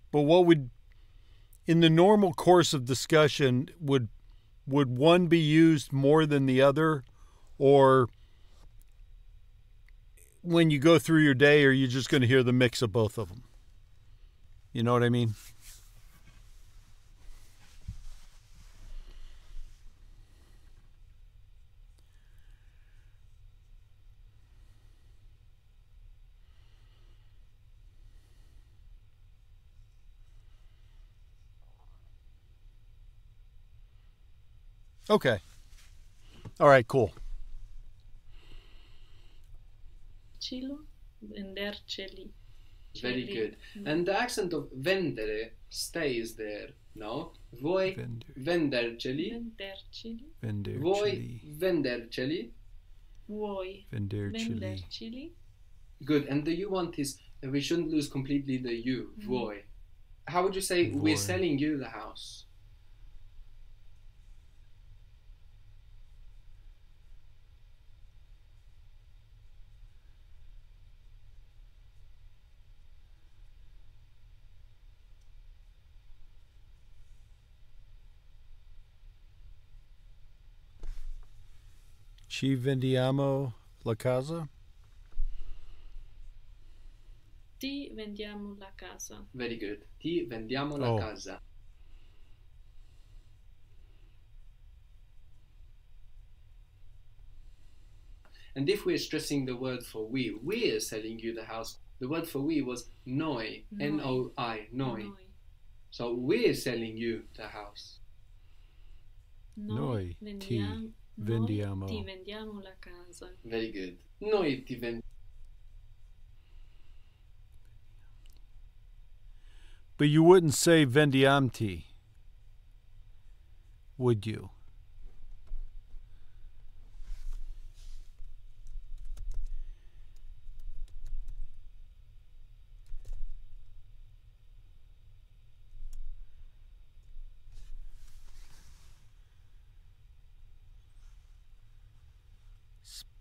Speaker 1: But what would in the normal course of discussion would would one be used more than the other or when you go through your day are you just going to hear the mix of both of them? You know what I mean? Okay. All right, cool.
Speaker 15: Cilo, venderceli.
Speaker 2: Very good. And the accent of vendere stays there, no? Voi venderceli.
Speaker 15: Venderceli.
Speaker 2: Voi venderceli.
Speaker 15: Vuoi
Speaker 1: Venderceli.
Speaker 15: venderceli.
Speaker 2: Good. And the you want is we shouldn't lose completely the you.
Speaker 15: Mhm.
Speaker 2: Voi. How would you say we're selling you the house?
Speaker 1: Ci vendiamo la casa?
Speaker 15: Ti vendiamo la casa.
Speaker 2: Very good. Ti vendiamo la
Speaker 1: Oh.
Speaker 2: casa. And if we're stressing the word for we, we're selling you the house. The word for we was noi,
Speaker 15: Noi.
Speaker 2: N O I, noi.
Speaker 15: Noi.
Speaker 2: So we're selling you the house.
Speaker 1: Noi ti
Speaker 15: vendiam-
Speaker 1: vendiamo.
Speaker 15: Noi ti vendiamo la casa.
Speaker 2: Very good. Noi ti vendiamo.
Speaker 1: But you wouldn't say vendiamti, would you?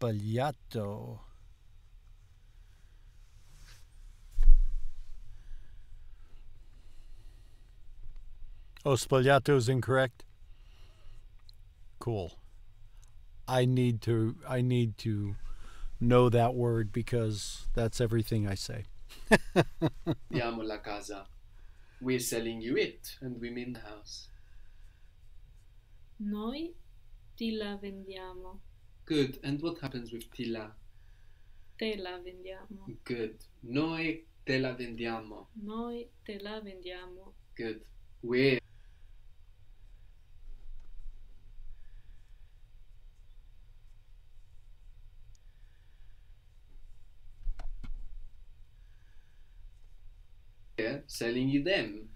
Speaker 1: Sbagliato. Oh, sbagliato is incorrect. Cool. I need to I need to know that word because that's everything I say.
Speaker 2: Diamo la casa. We're selling you it, and we mean the house.
Speaker 15: Noi ti la vendiamo.
Speaker 2: Good. And what happens with tila?
Speaker 15: Te la vendiamo.
Speaker 2: Good. Noi te la vendiamo.
Speaker 15: Noi te la vendiamo.
Speaker 2: Good. We're selling you them.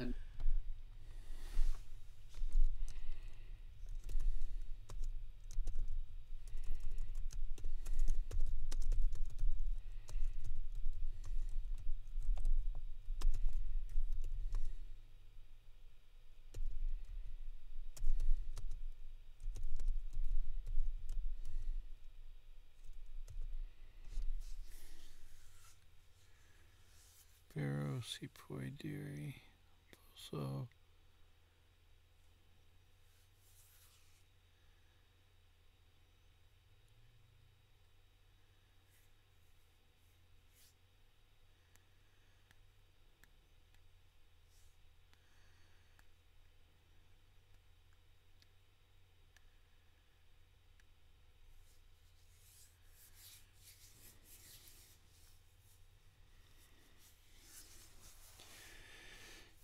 Speaker 1: Puoi dire. So.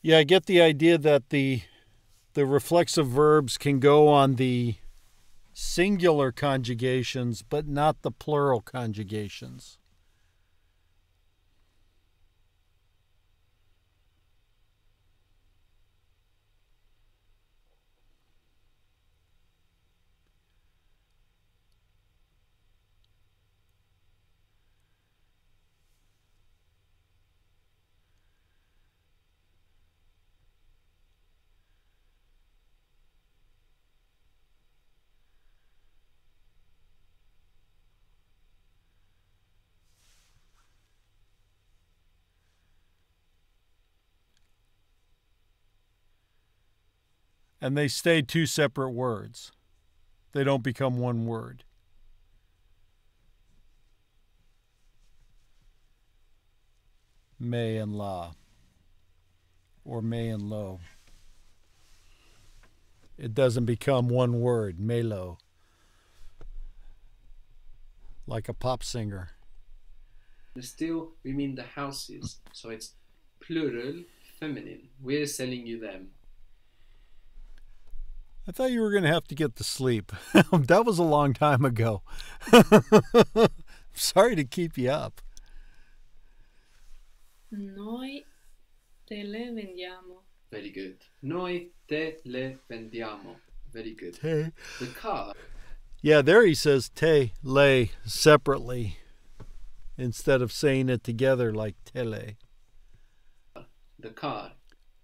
Speaker 1: Yeah, I get the idea that the the reflexive verbs can go on the singular conjugations, but not the plural conjugations. And they stay two separate words. They don't become one word. May and La, or May and Lo. It doesn't become one word, Melo, like a pop singer.
Speaker 2: Still, we mean the houses, so it's plural, feminine. We're selling you them.
Speaker 1: I thought you were going to have to get to sleep. that was a long time ago. Sorry to keep you up.
Speaker 15: Noi te le vendiamo.
Speaker 2: Very good. Noi te le vendiamo. Very good.
Speaker 1: Te.
Speaker 2: The car.
Speaker 1: Yeah, there he says te le separately instead of saying it together like tele.
Speaker 2: The car.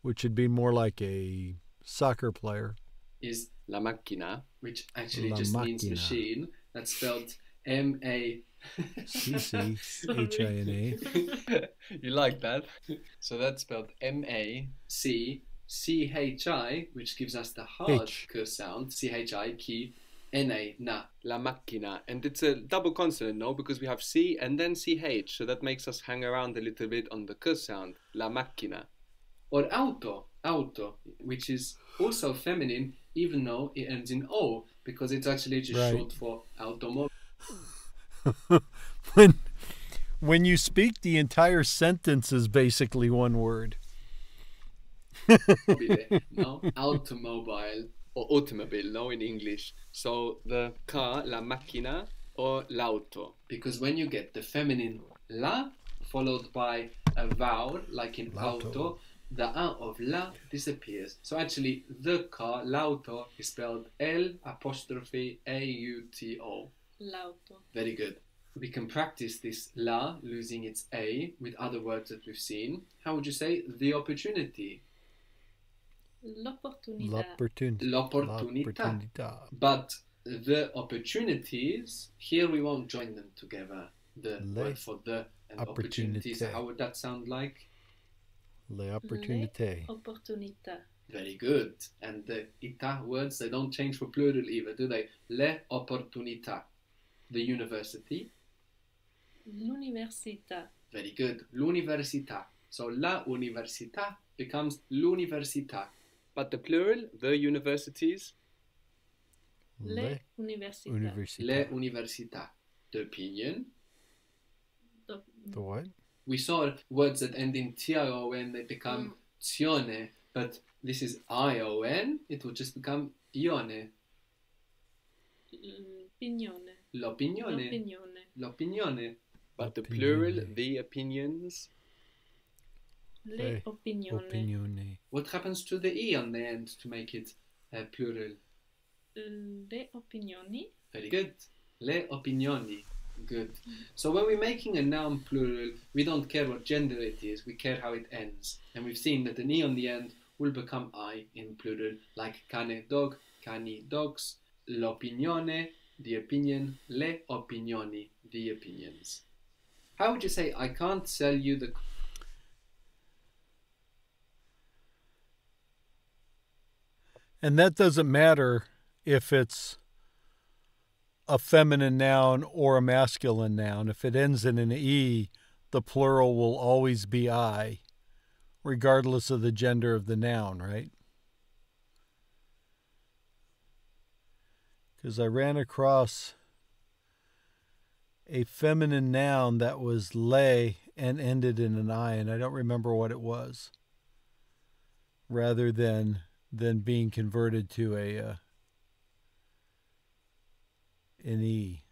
Speaker 1: Which would be more like a soccer player
Speaker 2: is la macchina, which actually la just macchina. means machine. That's spelled M A
Speaker 1: C C H I N A.
Speaker 12: You like that? So that's spelled M A
Speaker 2: C C H I, which gives us the hard k sound. C H I key. N-A, na.
Speaker 12: La macchina. And it's a double consonant, no? Because we have C and then CH. So that makes us hang around a little bit on the K sound. La macchina.
Speaker 2: Or auto, auto, which is also feminine, even though it ends in O, because it's actually just right. short for automobile.
Speaker 1: when, when you speak, the entire sentence is basically one word.
Speaker 2: no, automobile
Speaker 12: or automobile, no, in English. So the car, la macchina, or l'auto.
Speaker 2: Because when you get the feminine la followed by a vowel, like in auto, the un of la disappears. So actually, the car, l'auto, is spelled L apostrophe A U T O.
Speaker 15: L'auto.
Speaker 2: Very good. We can practice this la losing its A with other words that we've seen. How would you say the opportunity?
Speaker 15: L'opportunità.
Speaker 2: L'opportunità. But the opportunities, here we won't join them together. The Le word for the and opportunities. How would that sound like?
Speaker 1: Le opportunité.
Speaker 15: Le opportunità.
Speaker 2: Very good. And the ita words, they don't change for plural either, do they? Le opportunità. The university.
Speaker 15: L'università.
Speaker 2: Very good. L'università. So la università becomes l'università.
Speaker 12: But the plural, the universities?
Speaker 15: Le università.
Speaker 1: università.
Speaker 2: Le università. The opinion.
Speaker 15: The,
Speaker 1: the what?
Speaker 2: We saw words that end in tion they become mm. tione, but this is ion, it will just become ione.
Speaker 15: L'opinione.
Speaker 2: L'opinione.
Speaker 15: L'opinione.
Speaker 2: L'opinione.
Speaker 12: But the plural, the opinions.
Speaker 15: Le opinione.
Speaker 1: opinione.
Speaker 2: What happens to the e on the end to make it uh, plural?
Speaker 15: Le opinioni.
Speaker 2: Very good. Le opinioni. Good. So when we're making a noun plural, we don't care what gender it is, we care how it ends. And we've seen that an e on the end will become i in plural, like cane dog, cani dogs, l'opinione, the opinion, le opinioni, the opinions. How would you say, I can't sell you the
Speaker 1: And that doesn't matter if it's a feminine noun or a masculine noun. If it ends in an E, the plural will always be I, regardless of the gender of the noun, right? Because I ran across a feminine noun that was lay and ended in an I, and I don't remember what it was, rather than than being converted to a uh, an E.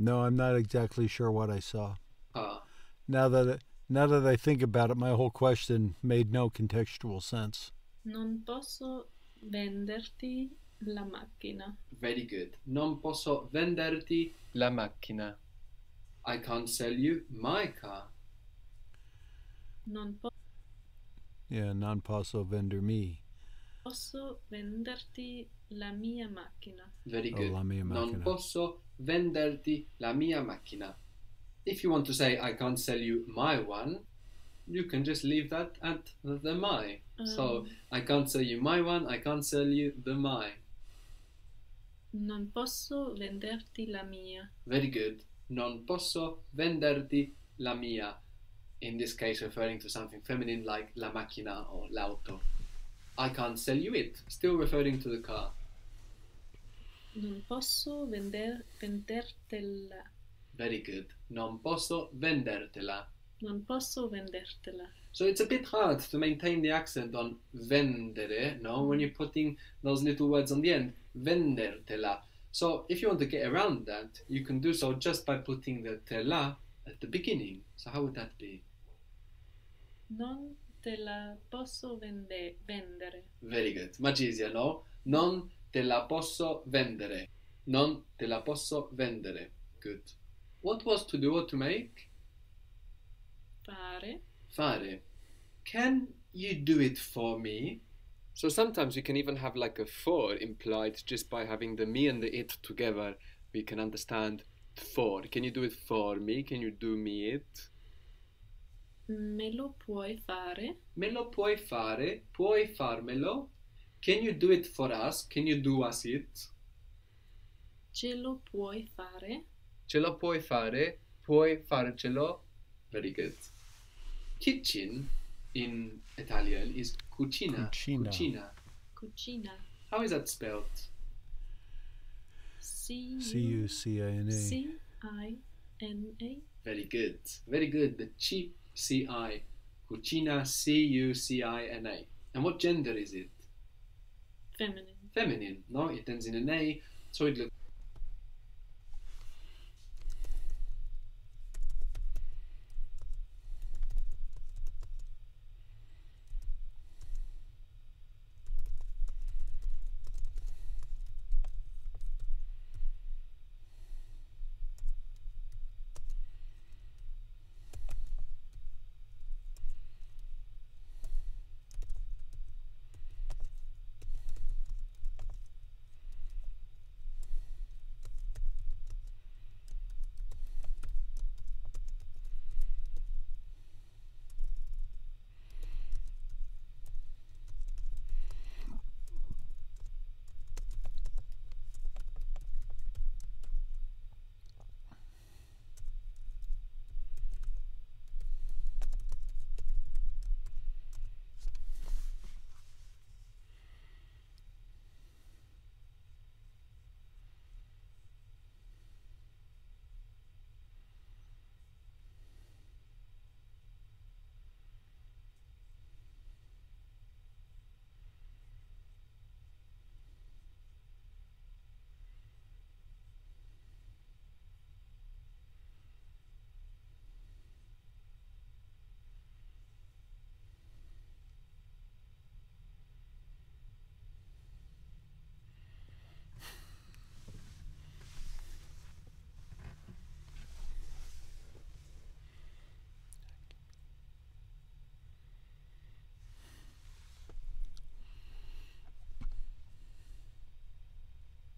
Speaker 1: No, I'm not exactly sure what I saw.
Speaker 2: Ah.
Speaker 1: Now that now that I think about it, my whole question made no contextual sense.
Speaker 15: Non posso venderti la macchina.
Speaker 2: Very good. Non posso venderti
Speaker 12: La macchina.
Speaker 2: I can't sell you my car.
Speaker 15: Non po-
Speaker 1: Yeah, non posso vender me.
Speaker 15: posso venderti la mia macchina.
Speaker 2: Very
Speaker 1: Oh,
Speaker 2: good.
Speaker 1: la mia macchina.
Speaker 2: non posso venderti la mia macchina. If you want to say I can't sell you my one, you can just leave that at the my. so
Speaker 15: Um.
Speaker 2: I can't sell you my one, I can't sell you the my.
Speaker 15: Non posso venderti la mia.
Speaker 2: Very good. Non posso venderti la mia. In this case, referring to something feminine like la macchina or l'auto. I can't sell you it. Still referring to the car.
Speaker 15: Non posso vender- vendertela.
Speaker 2: Very good. Non posso vendertela.
Speaker 15: Non posso vendertela.
Speaker 2: So it's a bit hard to maintain the accent on vendere, no? When you're putting those little words on the end. Vendertela. So if you want to get around that, you can do so just by putting the tela at the beginning. So how would that be?
Speaker 15: Non te la posso vende- vendere.
Speaker 2: Very good. Much easier, no? Non te la posso vendere. Non te la posso vendere. Good. What was to do or to make?
Speaker 15: Fare.
Speaker 2: Fare. Can you do it for me?
Speaker 12: So sometimes we can even have like a for implied just by having the me and the it together. We can understand for. Can you do it for me? Can you do me it?
Speaker 15: Me lo puoi fare?
Speaker 2: Me lo puoi fare? Puoi farmelo? Can you do it for us? Can you do us it?
Speaker 15: Ce lo puoi fare?
Speaker 12: Ce lo puoi fare? Puoi farcelo?
Speaker 2: Very good. Kitchen in Italian is cucina.
Speaker 1: Cucina.
Speaker 2: Cucina.
Speaker 15: Cucina.
Speaker 2: How is that spelled?
Speaker 15: C
Speaker 1: C U C I N A.
Speaker 15: C I N A.
Speaker 2: Very good. Very good. The C C I. Cucina C U C I N A. And what gender is it?
Speaker 15: Feminine.
Speaker 2: Feminine. No, it ends in an A, so it looks.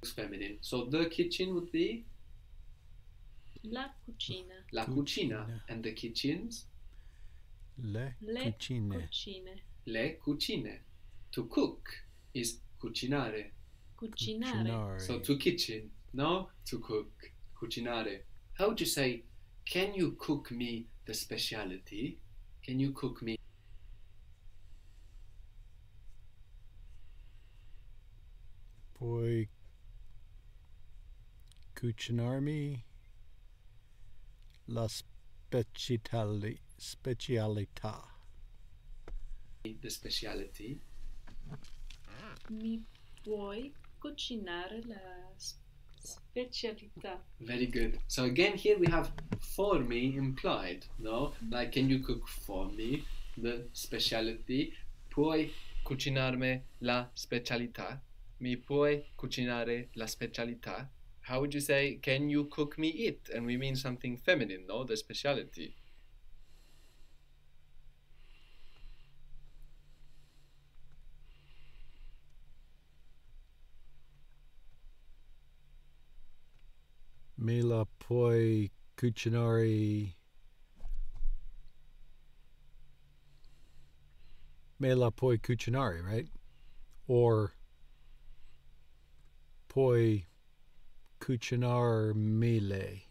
Speaker 2: Feminine. So the kitchen would be
Speaker 15: La cucina.
Speaker 2: la cucina, and the kitchens
Speaker 1: Le,
Speaker 15: Le
Speaker 1: cucine.
Speaker 15: cucine.
Speaker 2: le cucine. To cook is cucinare.
Speaker 15: Cucinare.
Speaker 1: Cucinare.
Speaker 2: So to kitchen, no? To cook. Cucinare. How would you say, can you cook me the speciality? Can you cook me?
Speaker 1: Puoi cucinarmi la speciali- specialità.
Speaker 2: The speciality.
Speaker 15: Mi puoi cucinare la specialità?
Speaker 2: Very good. So again, here we have for me implied, no? Like, can you cook for me the speciality? Puoi
Speaker 12: Cucinarme la specialità. Mi puoi cucinare la specialità? How would you say, can you cook me it? And we mean something feminine, no? The speciality.
Speaker 1: Me la puoi cucinare. Me la puoi cucinare, right? Or puoi cucinarmele.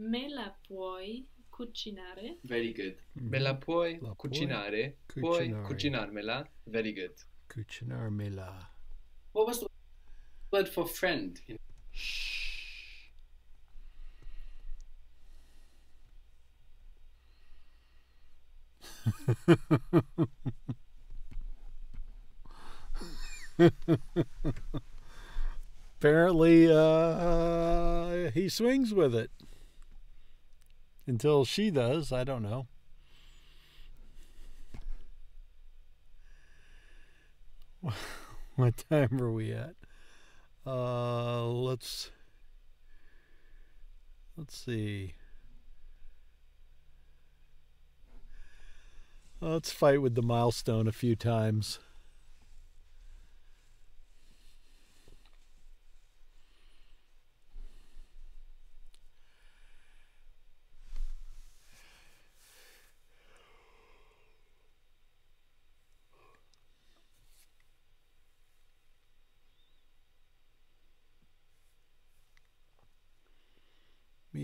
Speaker 15: Me la puoi cucinare?
Speaker 2: Very good.
Speaker 12: Me la puoi
Speaker 1: La
Speaker 12: cucinare? Puoi
Speaker 1: cucinare.
Speaker 12: cucinarmela? Very good.
Speaker 1: Cucinarmela.
Speaker 2: What was the word for friend?
Speaker 1: Apparently, uh, he swings with it. Until she does, I don't know. What time are we at? Uh, let's let's see. Let's fight with the milestone a few times.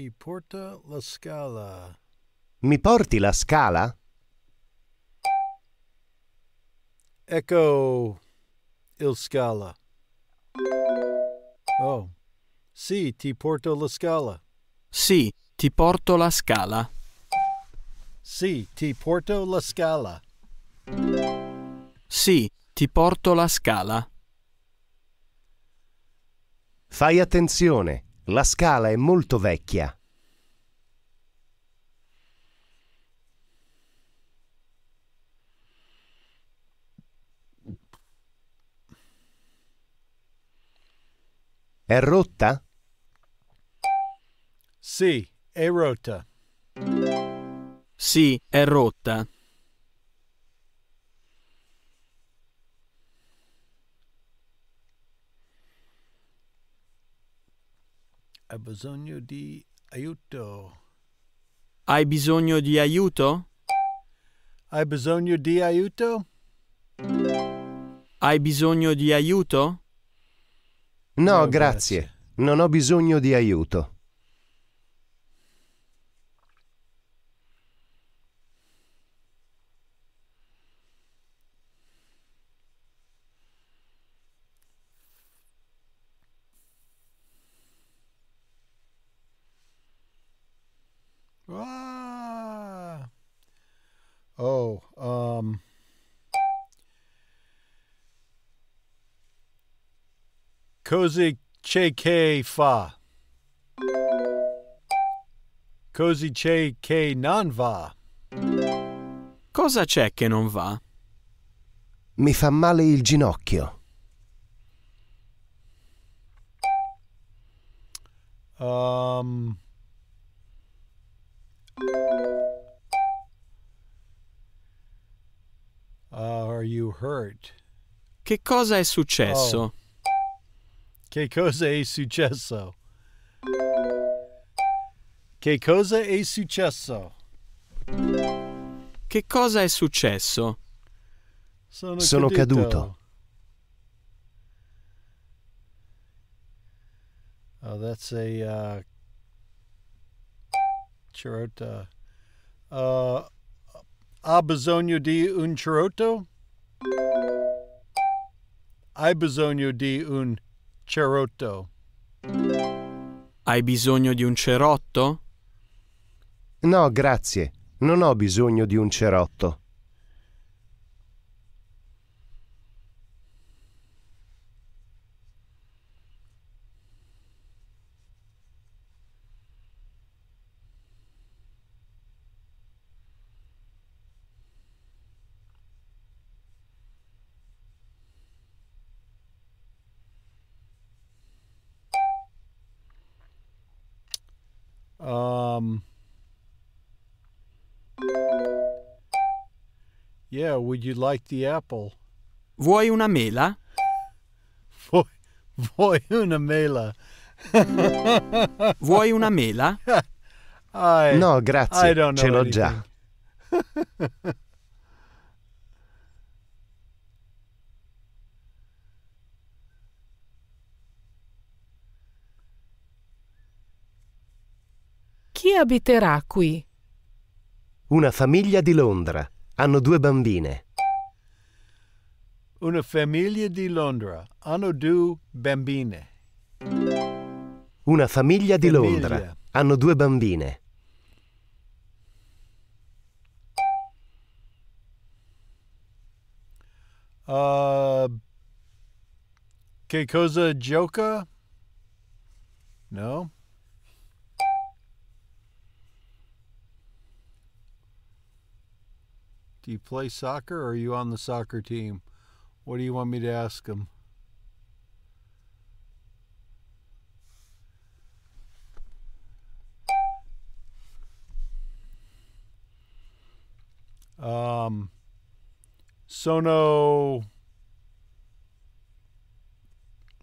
Speaker 1: Mi porta la scala.
Speaker 16: Mi porti la scala?
Speaker 1: Ecco il scala. Oh. Sì, ti porto la scala.
Speaker 17: Sì, ti porto la scala.
Speaker 1: Sì, ti porto la scala.
Speaker 17: Sì, ti porto la scala.
Speaker 16: Fai attenzione, la scala è molto vecchia. È rotta?
Speaker 1: Sì, è rotta.
Speaker 17: Sì, è rotta.
Speaker 1: Hai bisogno di aiuto.
Speaker 17: Hai bisogno di aiuto?
Speaker 1: Hai bisogno di aiuto?
Speaker 17: Hai bisogno di aiuto?
Speaker 16: No,
Speaker 1: No,
Speaker 16: grazie. Non ho bisogno di aiuto.
Speaker 1: Ah. Oh, um. Cozy che che fa. Cozy che che non va.
Speaker 17: Cosa c'è che non va?
Speaker 16: Mi fa male il ginocchio.
Speaker 1: Um. Uh, are you hurt?
Speaker 17: Che cosa è successo?
Speaker 1: Oh. Che cosa è successo? Che cosa è successo?
Speaker 17: Che cosa è successo?
Speaker 1: Sono,
Speaker 16: Sono caduto.
Speaker 1: Oh, that's a uh, Chirota. Uh, ha bisogno di un Chirotto? Hai bisogno di un Chirotto.
Speaker 17: Hai bisogno di un cerotto?
Speaker 16: No, grazie. Non ho bisogno di un cerotto.
Speaker 17: Vuoi una mela?
Speaker 1: Vuoi, vuoi una mela?
Speaker 17: Vuoi una mela?
Speaker 1: I,
Speaker 16: No, grazie.
Speaker 1: I don't
Speaker 16: Ce l'ho già.
Speaker 18: Chi abiterà qui?
Speaker 16: Una famiglia di Londra. Hanno due bambine.
Speaker 1: Una famiglia di Londra. Hanno due bambine.
Speaker 16: Una famiglia di
Speaker 1: Famiglia.
Speaker 16: Londra. Hanno due bambine.
Speaker 1: Uh, che cosa gioca? No. Do you play soccer or are you on the soccer team? What do you want me to ask him? Um, Sono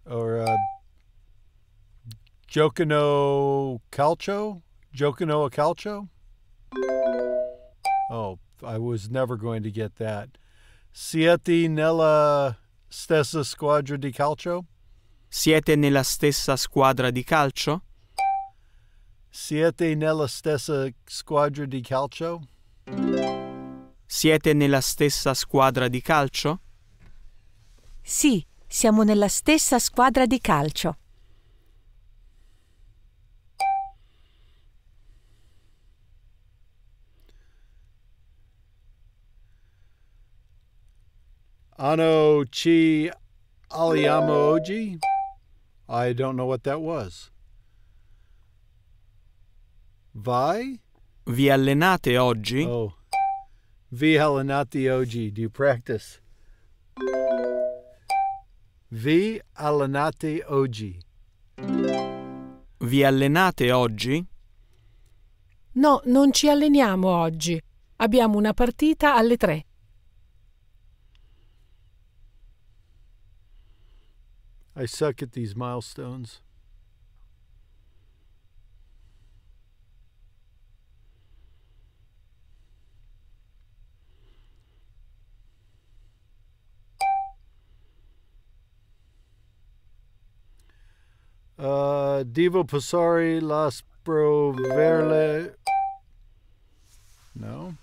Speaker 1: or uh, Jokino Calcio? Jokino Calcio? Oh, I was never going to get that. Siete nella stessa squadra di calcio?
Speaker 17: Siete nella stessa squadra di calcio?
Speaker 1: Siete nella stessa squadra di calcio?
Speaker 17: Siete nella stessa squadra di calcio?
Speaker 3: Sì, siamo nella stessa squadra di calcio.
Speaker 1: Ano chi aliamo oggi? I don't know what that was. Vai?
Speaker 17: Vi allenate oggi?
Speaker 1: Oh. Vi allenati oggi. Do you practice? Vi allenati oggi.
Speaker 17: Vi allenate oggi?
Speaker 18: No, non ci alleniamo oggi. Abbiamo una partita alle tre.
Speaker 1: I suck at these milestones. Uh, Devo Passari Las Proverle. No.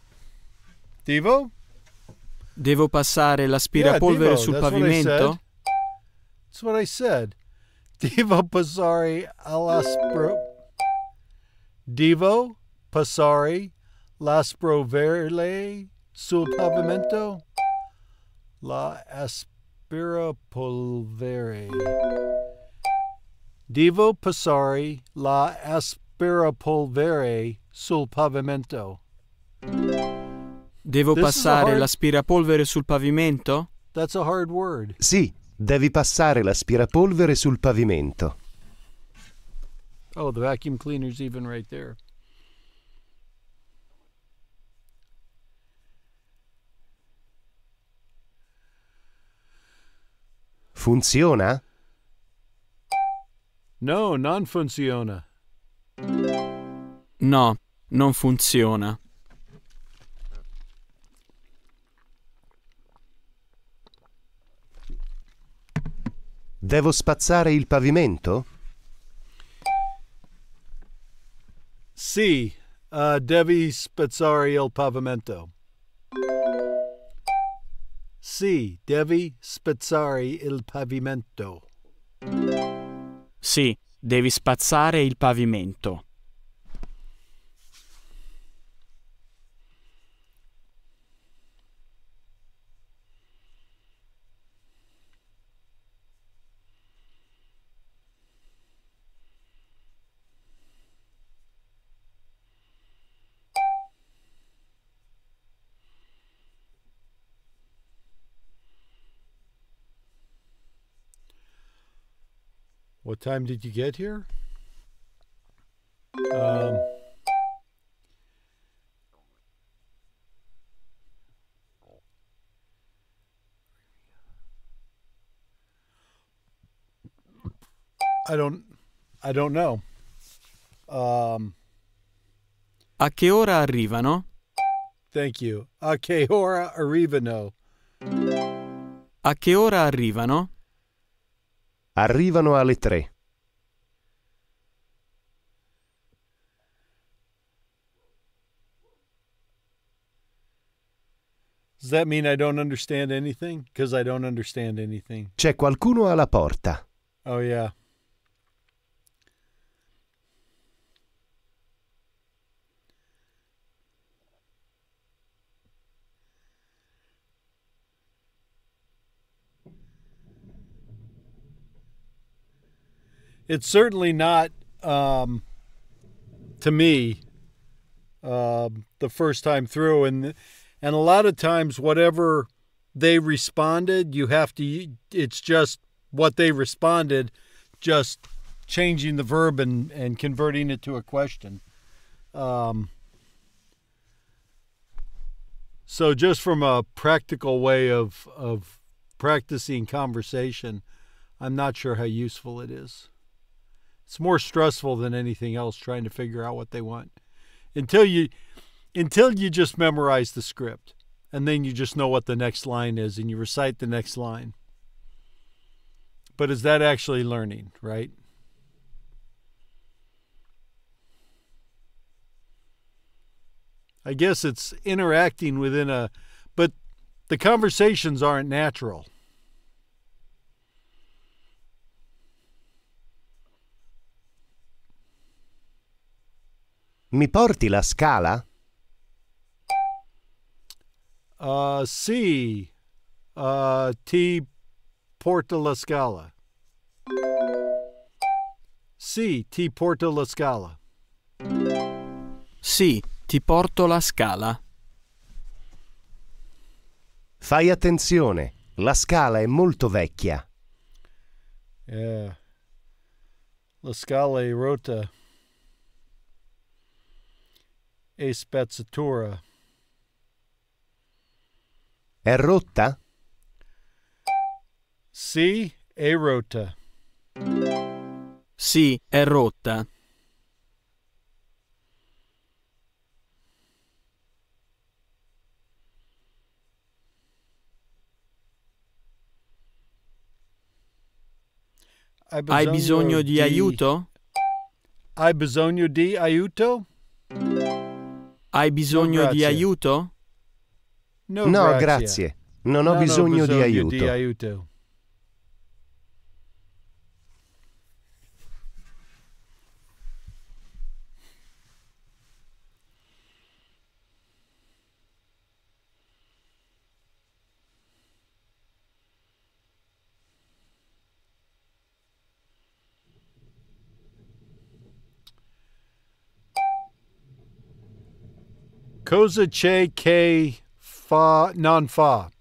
Speaker 1: Devo?
Speaker 17: Devo passare l'aspirapolvere
Speaker 1: Yeah,
Speaker 17: sul
Speaker 1: Devo, that's what I
Speaker 17: pavimento?
Speaker 1: Said. That's what I said. Devo Passari all'aspro. Devo Passari l'asproverde sul pavimento. La aspirapolvere. Devo passare la aspirapolvere sul pavimento.
Speaker 17: Devo
Speaker 1: This is a
Speaker 17: passare
Speaker 1: hard-
Speaker 17: l'aspirapolvere sul pavimento?
Speaker 1: That's a hard word.
Speaker 16: Sì, devi passare l'aspirapolvere sul pavimento.
Speaker 1: Oh, the vacuum cleaner's even right there.
Speaker 16: Funziona?
Speaker 1: No, non funziona.
Speaker 17: No, non funziona.
Speaker 16: Devo spazzare il pavimento?
Speaker 1: Sì, uh, devi spezzare il pavimento. Sì, devi spezzare il pavimento.
Speaker 17: Sì, devi spazzare il pavimento.
Speaker 1: Time did you get here? Um, I don't I don't know. Um,
Speaker 17: A che ora arrivano?
Speaker 1: thank you. A che ora arrivano?
Speaker 17: A che ora arrivano?
Speaker 16: Arrivano alle tre.
Speaker 1: Does that mean I don't understand anything? Because I don't understand anything.
Speaker 16: C'è qualcuno alla porta.
Speaker 1: Oh, yeah. It's certainly not, um, to me, uh, the first time through. And, and a lot of times whatever they responded, you have to. It's just what they responded, just changing the verb and and converting it to a question. Um, so just from a practical way of of practicing conversation, I'm not sure how useful it is. It's more stressful than anything else trying to figure out what they want. Until you until you just memorize the script and then you just know what the next line is and you recite the next line. But is that actually learning, right? I guess it's interacting within a, but the conversations aren't natural.
Speaker 16: Mi porti la scala?
Speaker 1: Uh, sì, uh, ti porta la scala. Sì, ti porto la scala.
Speaker 17: Sì, ti porto la scala.
Speaker 16: Fai attenzione, la scala è molto vecchia.
Speaker 1: Yeah. La scala è rota. E spezzatura.
Speaker 16: È rotta?
Speaker 1: Sì, è rota.
Speaker 17: Sì, è rotta.
Speaker 1: Hai
Speaker 17: Hai bisogno di aiuto?
Speaker 1: Hai bisogno di aiuto?
Speaker 17: Hai bisogno di
Speaker 1: grazie.
Speaker 17: aiuto?
Speaker 1: No,
Speaker 16: No,
Speaker 1: grazie.
Speaker 16: grazie. Non ho
Speaker 1: Non
Speaker 16: bisogno di aiuto.
Speaker 1: di aiuto. Cosa c'è che fa non fa?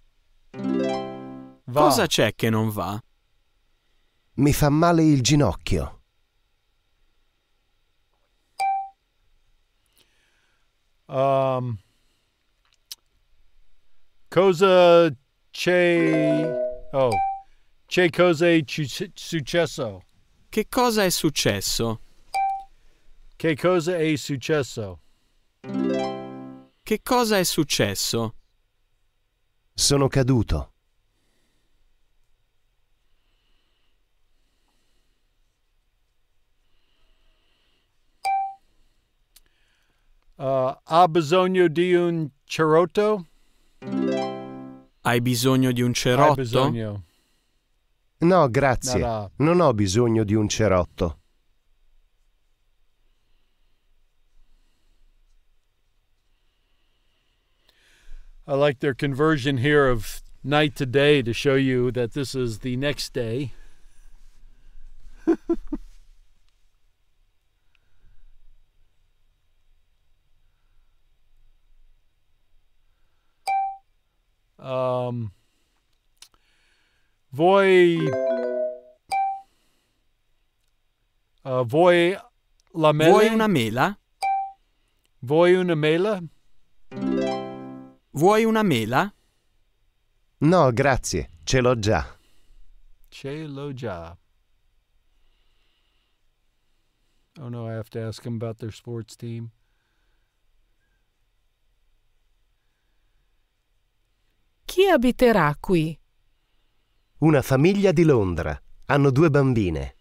Speaker 1: Va.
Speaker 17: Cosa c'è che non va?
Speaker 16: Mi fa male il ginocchio.
Speaker 1: Um, cosa c'è... Oh, c'è cosa è successo?
Speaker 17: Che cosa è successo?
Speaker 1: Che cosa è successo?
Speaker 17: Che cosa è successo?
Speaker 16: Sono caduto.
Speaker 1: Uh, ha bisogno di un cerotto?
Speaker 17: Hai bisogno di un
Speaker 1: Hai
Speaker 17: cerotto?
Speaker 1: bisogno.
Speaker 16: No, grazie.
Speaker 1: No, no.
Speaker 16: Non ho bisogno di un cerotto.
Speaker 1: I like their conversion here of night to day to show you that this is the next day. um, voi uh, voi la mele?
Speaker 17: Vuoi una mela?
Speaker 1: Vuoi una mela?
Speaker 17: Vuoi una mela?
Speaker 16: No, grazie. Ce l'ho già.
Speaker 1: Ce l'ho già. Oh no, I have to ask them about their sports team.
Speaker 18: Chi abiterà qui?
Speaker 16: Una famiglia di Londra. Hanno due bambine.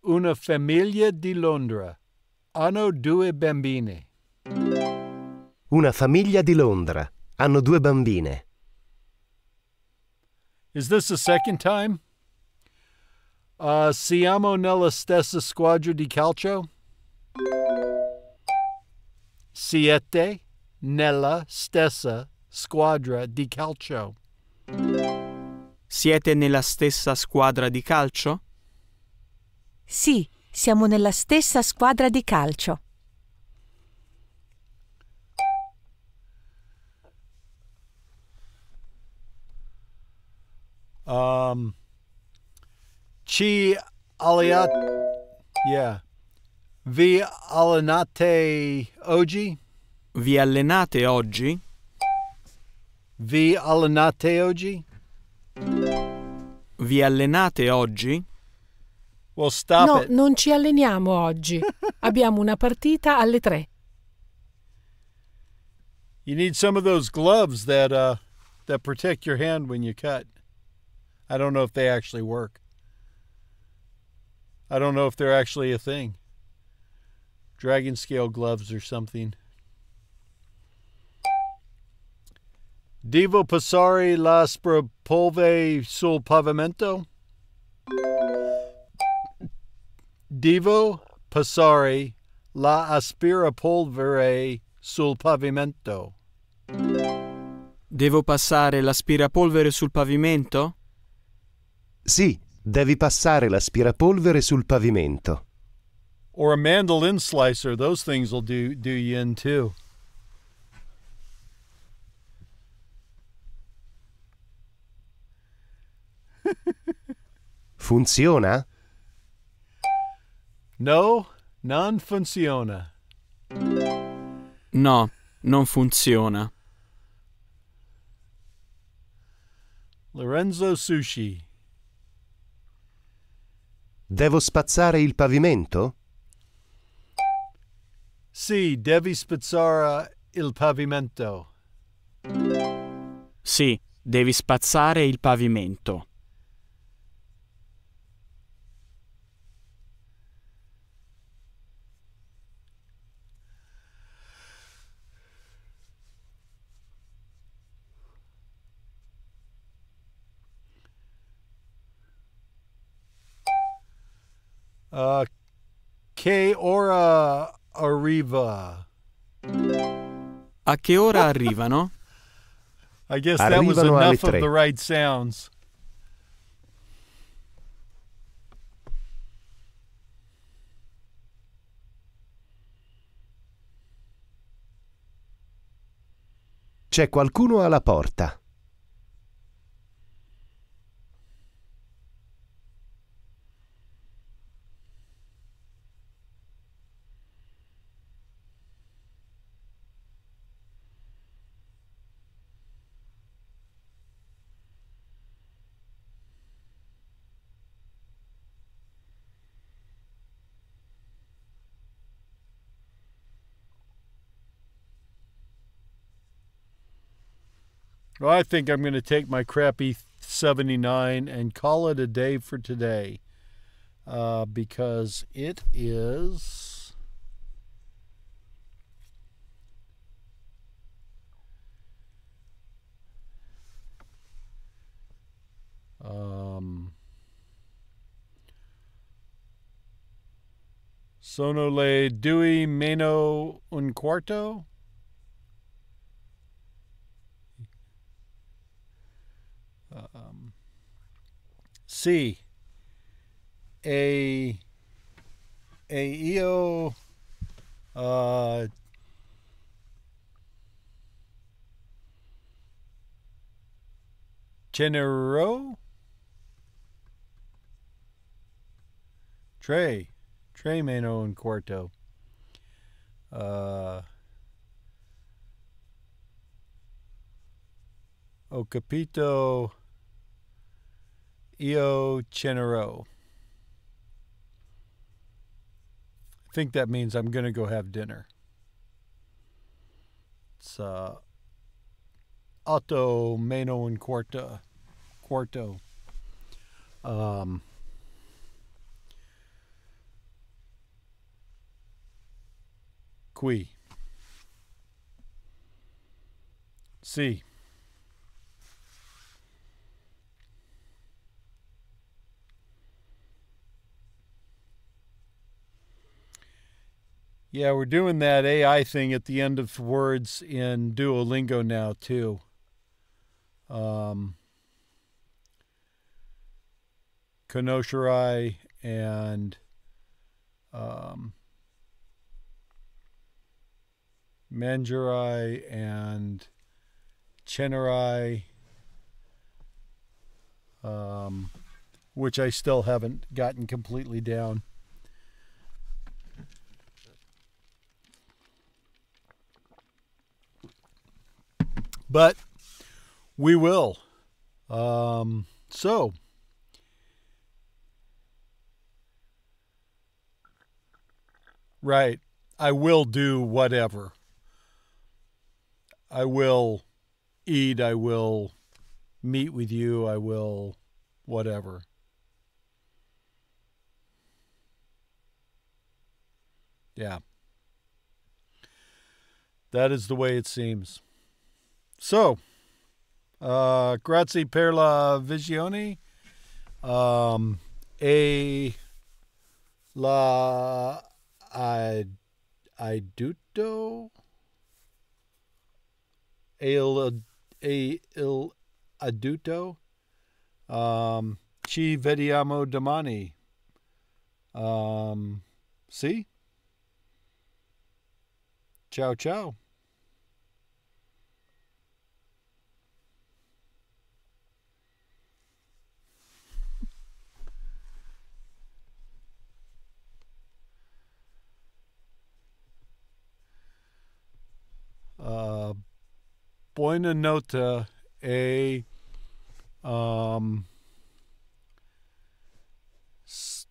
Speaker 1: Una famiglia di Londra. Hanno due bambine.
Speaker 16: Una famiglia di Londra. Hanno due bambine.
Speaker 1: Is this the second time? Uh, siamo nella stessa squadra di calcio? Siete nella stessa squadra di calcio.
Speaker 17: Siete nella stessa squadra di calcio?
Speaker 3: Sì, siamo nella stessa squadra di calcio.
Speaker 1: Um, chi aliat, yeah. Vi allenate oggi?
Speaker 17: Vi allenate oggi?
Speaker 1: Vi allenate oggi?
Speaker 17: Vi allenate oggi?
Speaker 1: Well, stop
Speaker 18: no,
Speaker 1: it.
Speaker 18: non ci alleniamo oggi. Abbiamo una partita alle tre.
Speaker 1: You need some of those gloves that uh that protect your hand when you cut. I don't know if they actually work. I don't know if they're actually a thing. Dragon scale gloves or something. Devo passare l'aspirapolve sul pavimento? Devo passare la aspirapolvere sul pavimento?
Speaker 17: Devo passare l'aspirapolvere sul pavimento?
Speaker 16: Sì, devi passare l'aspirapolvere sul pavimento.
Speaker 1: Or a mandolin slicer, those things will do do you in too.
Speaker 16: Funziona?
Speaker 1: No, non funziona.
Speaker 17: No, non funziona.
Speaker 1: Lorenzo Sushi.
Speaker 16: Devo spazzare il pavimento?
Speaker 1: Sì, devi spazzare il pavimento.
Speaker 17: Sì, devi spazzare il pavimento.
Speaker 1: Uh, che ora arriva?
Speaker 17: A che ora arrivano?
Speaker 1: I guess that was
Speaker 16: Arrivano alle
Speaker 1: enough of
Speaker 16: tre.
Speaker 1: the right sounds.
Speaker 16: C'è qualcuno alla porta.
Speaker 1: Well, I think I'm going to take my crappy 79 and call it a day for today uh, because it is. Um, sono le due meno un quarto. Um, sì. E, e io uh, cenerò tre tre meno un quarto uh, ho capito io cenerò I think that means I'm going to go have dinner. It's uh, otto meno un quarto. Quarto. Um, qui. Sì. Yeah, we're doing that AI thing at the end of words in Duolingo now too. Um, and um, mangerai and cenerai, um, which I still haven't gotten completely down. But we will. Um, so, right, I will do whatever. I will eat. I will meet with you. I will whatever. Yeah. That is the way it seems. So, uh, grazie per la visione. Um, e la aiuto il, e il adduto. Um, ci vediamo domani. Um, see? Ciao, ciao. Uh, buona nota e um, s-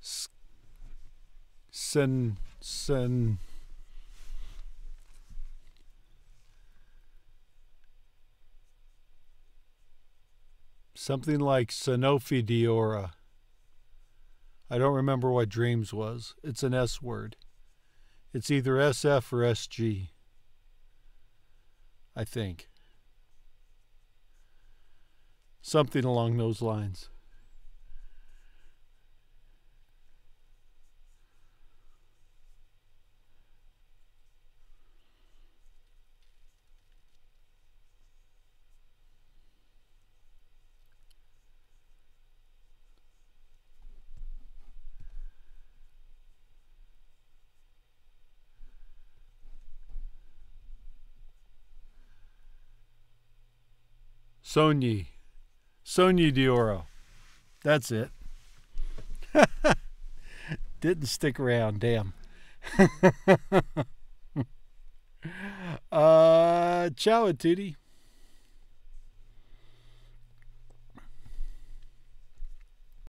Speaker 1: s- sen sen something like Sanofi Diora. I don't remember what Dreams was. It's an S word. It's either SF or SG. I think. Something along those lines. Sogni. Sogni Dioro. That's it. Didn't stick around, damn. uh, ciao, tutti.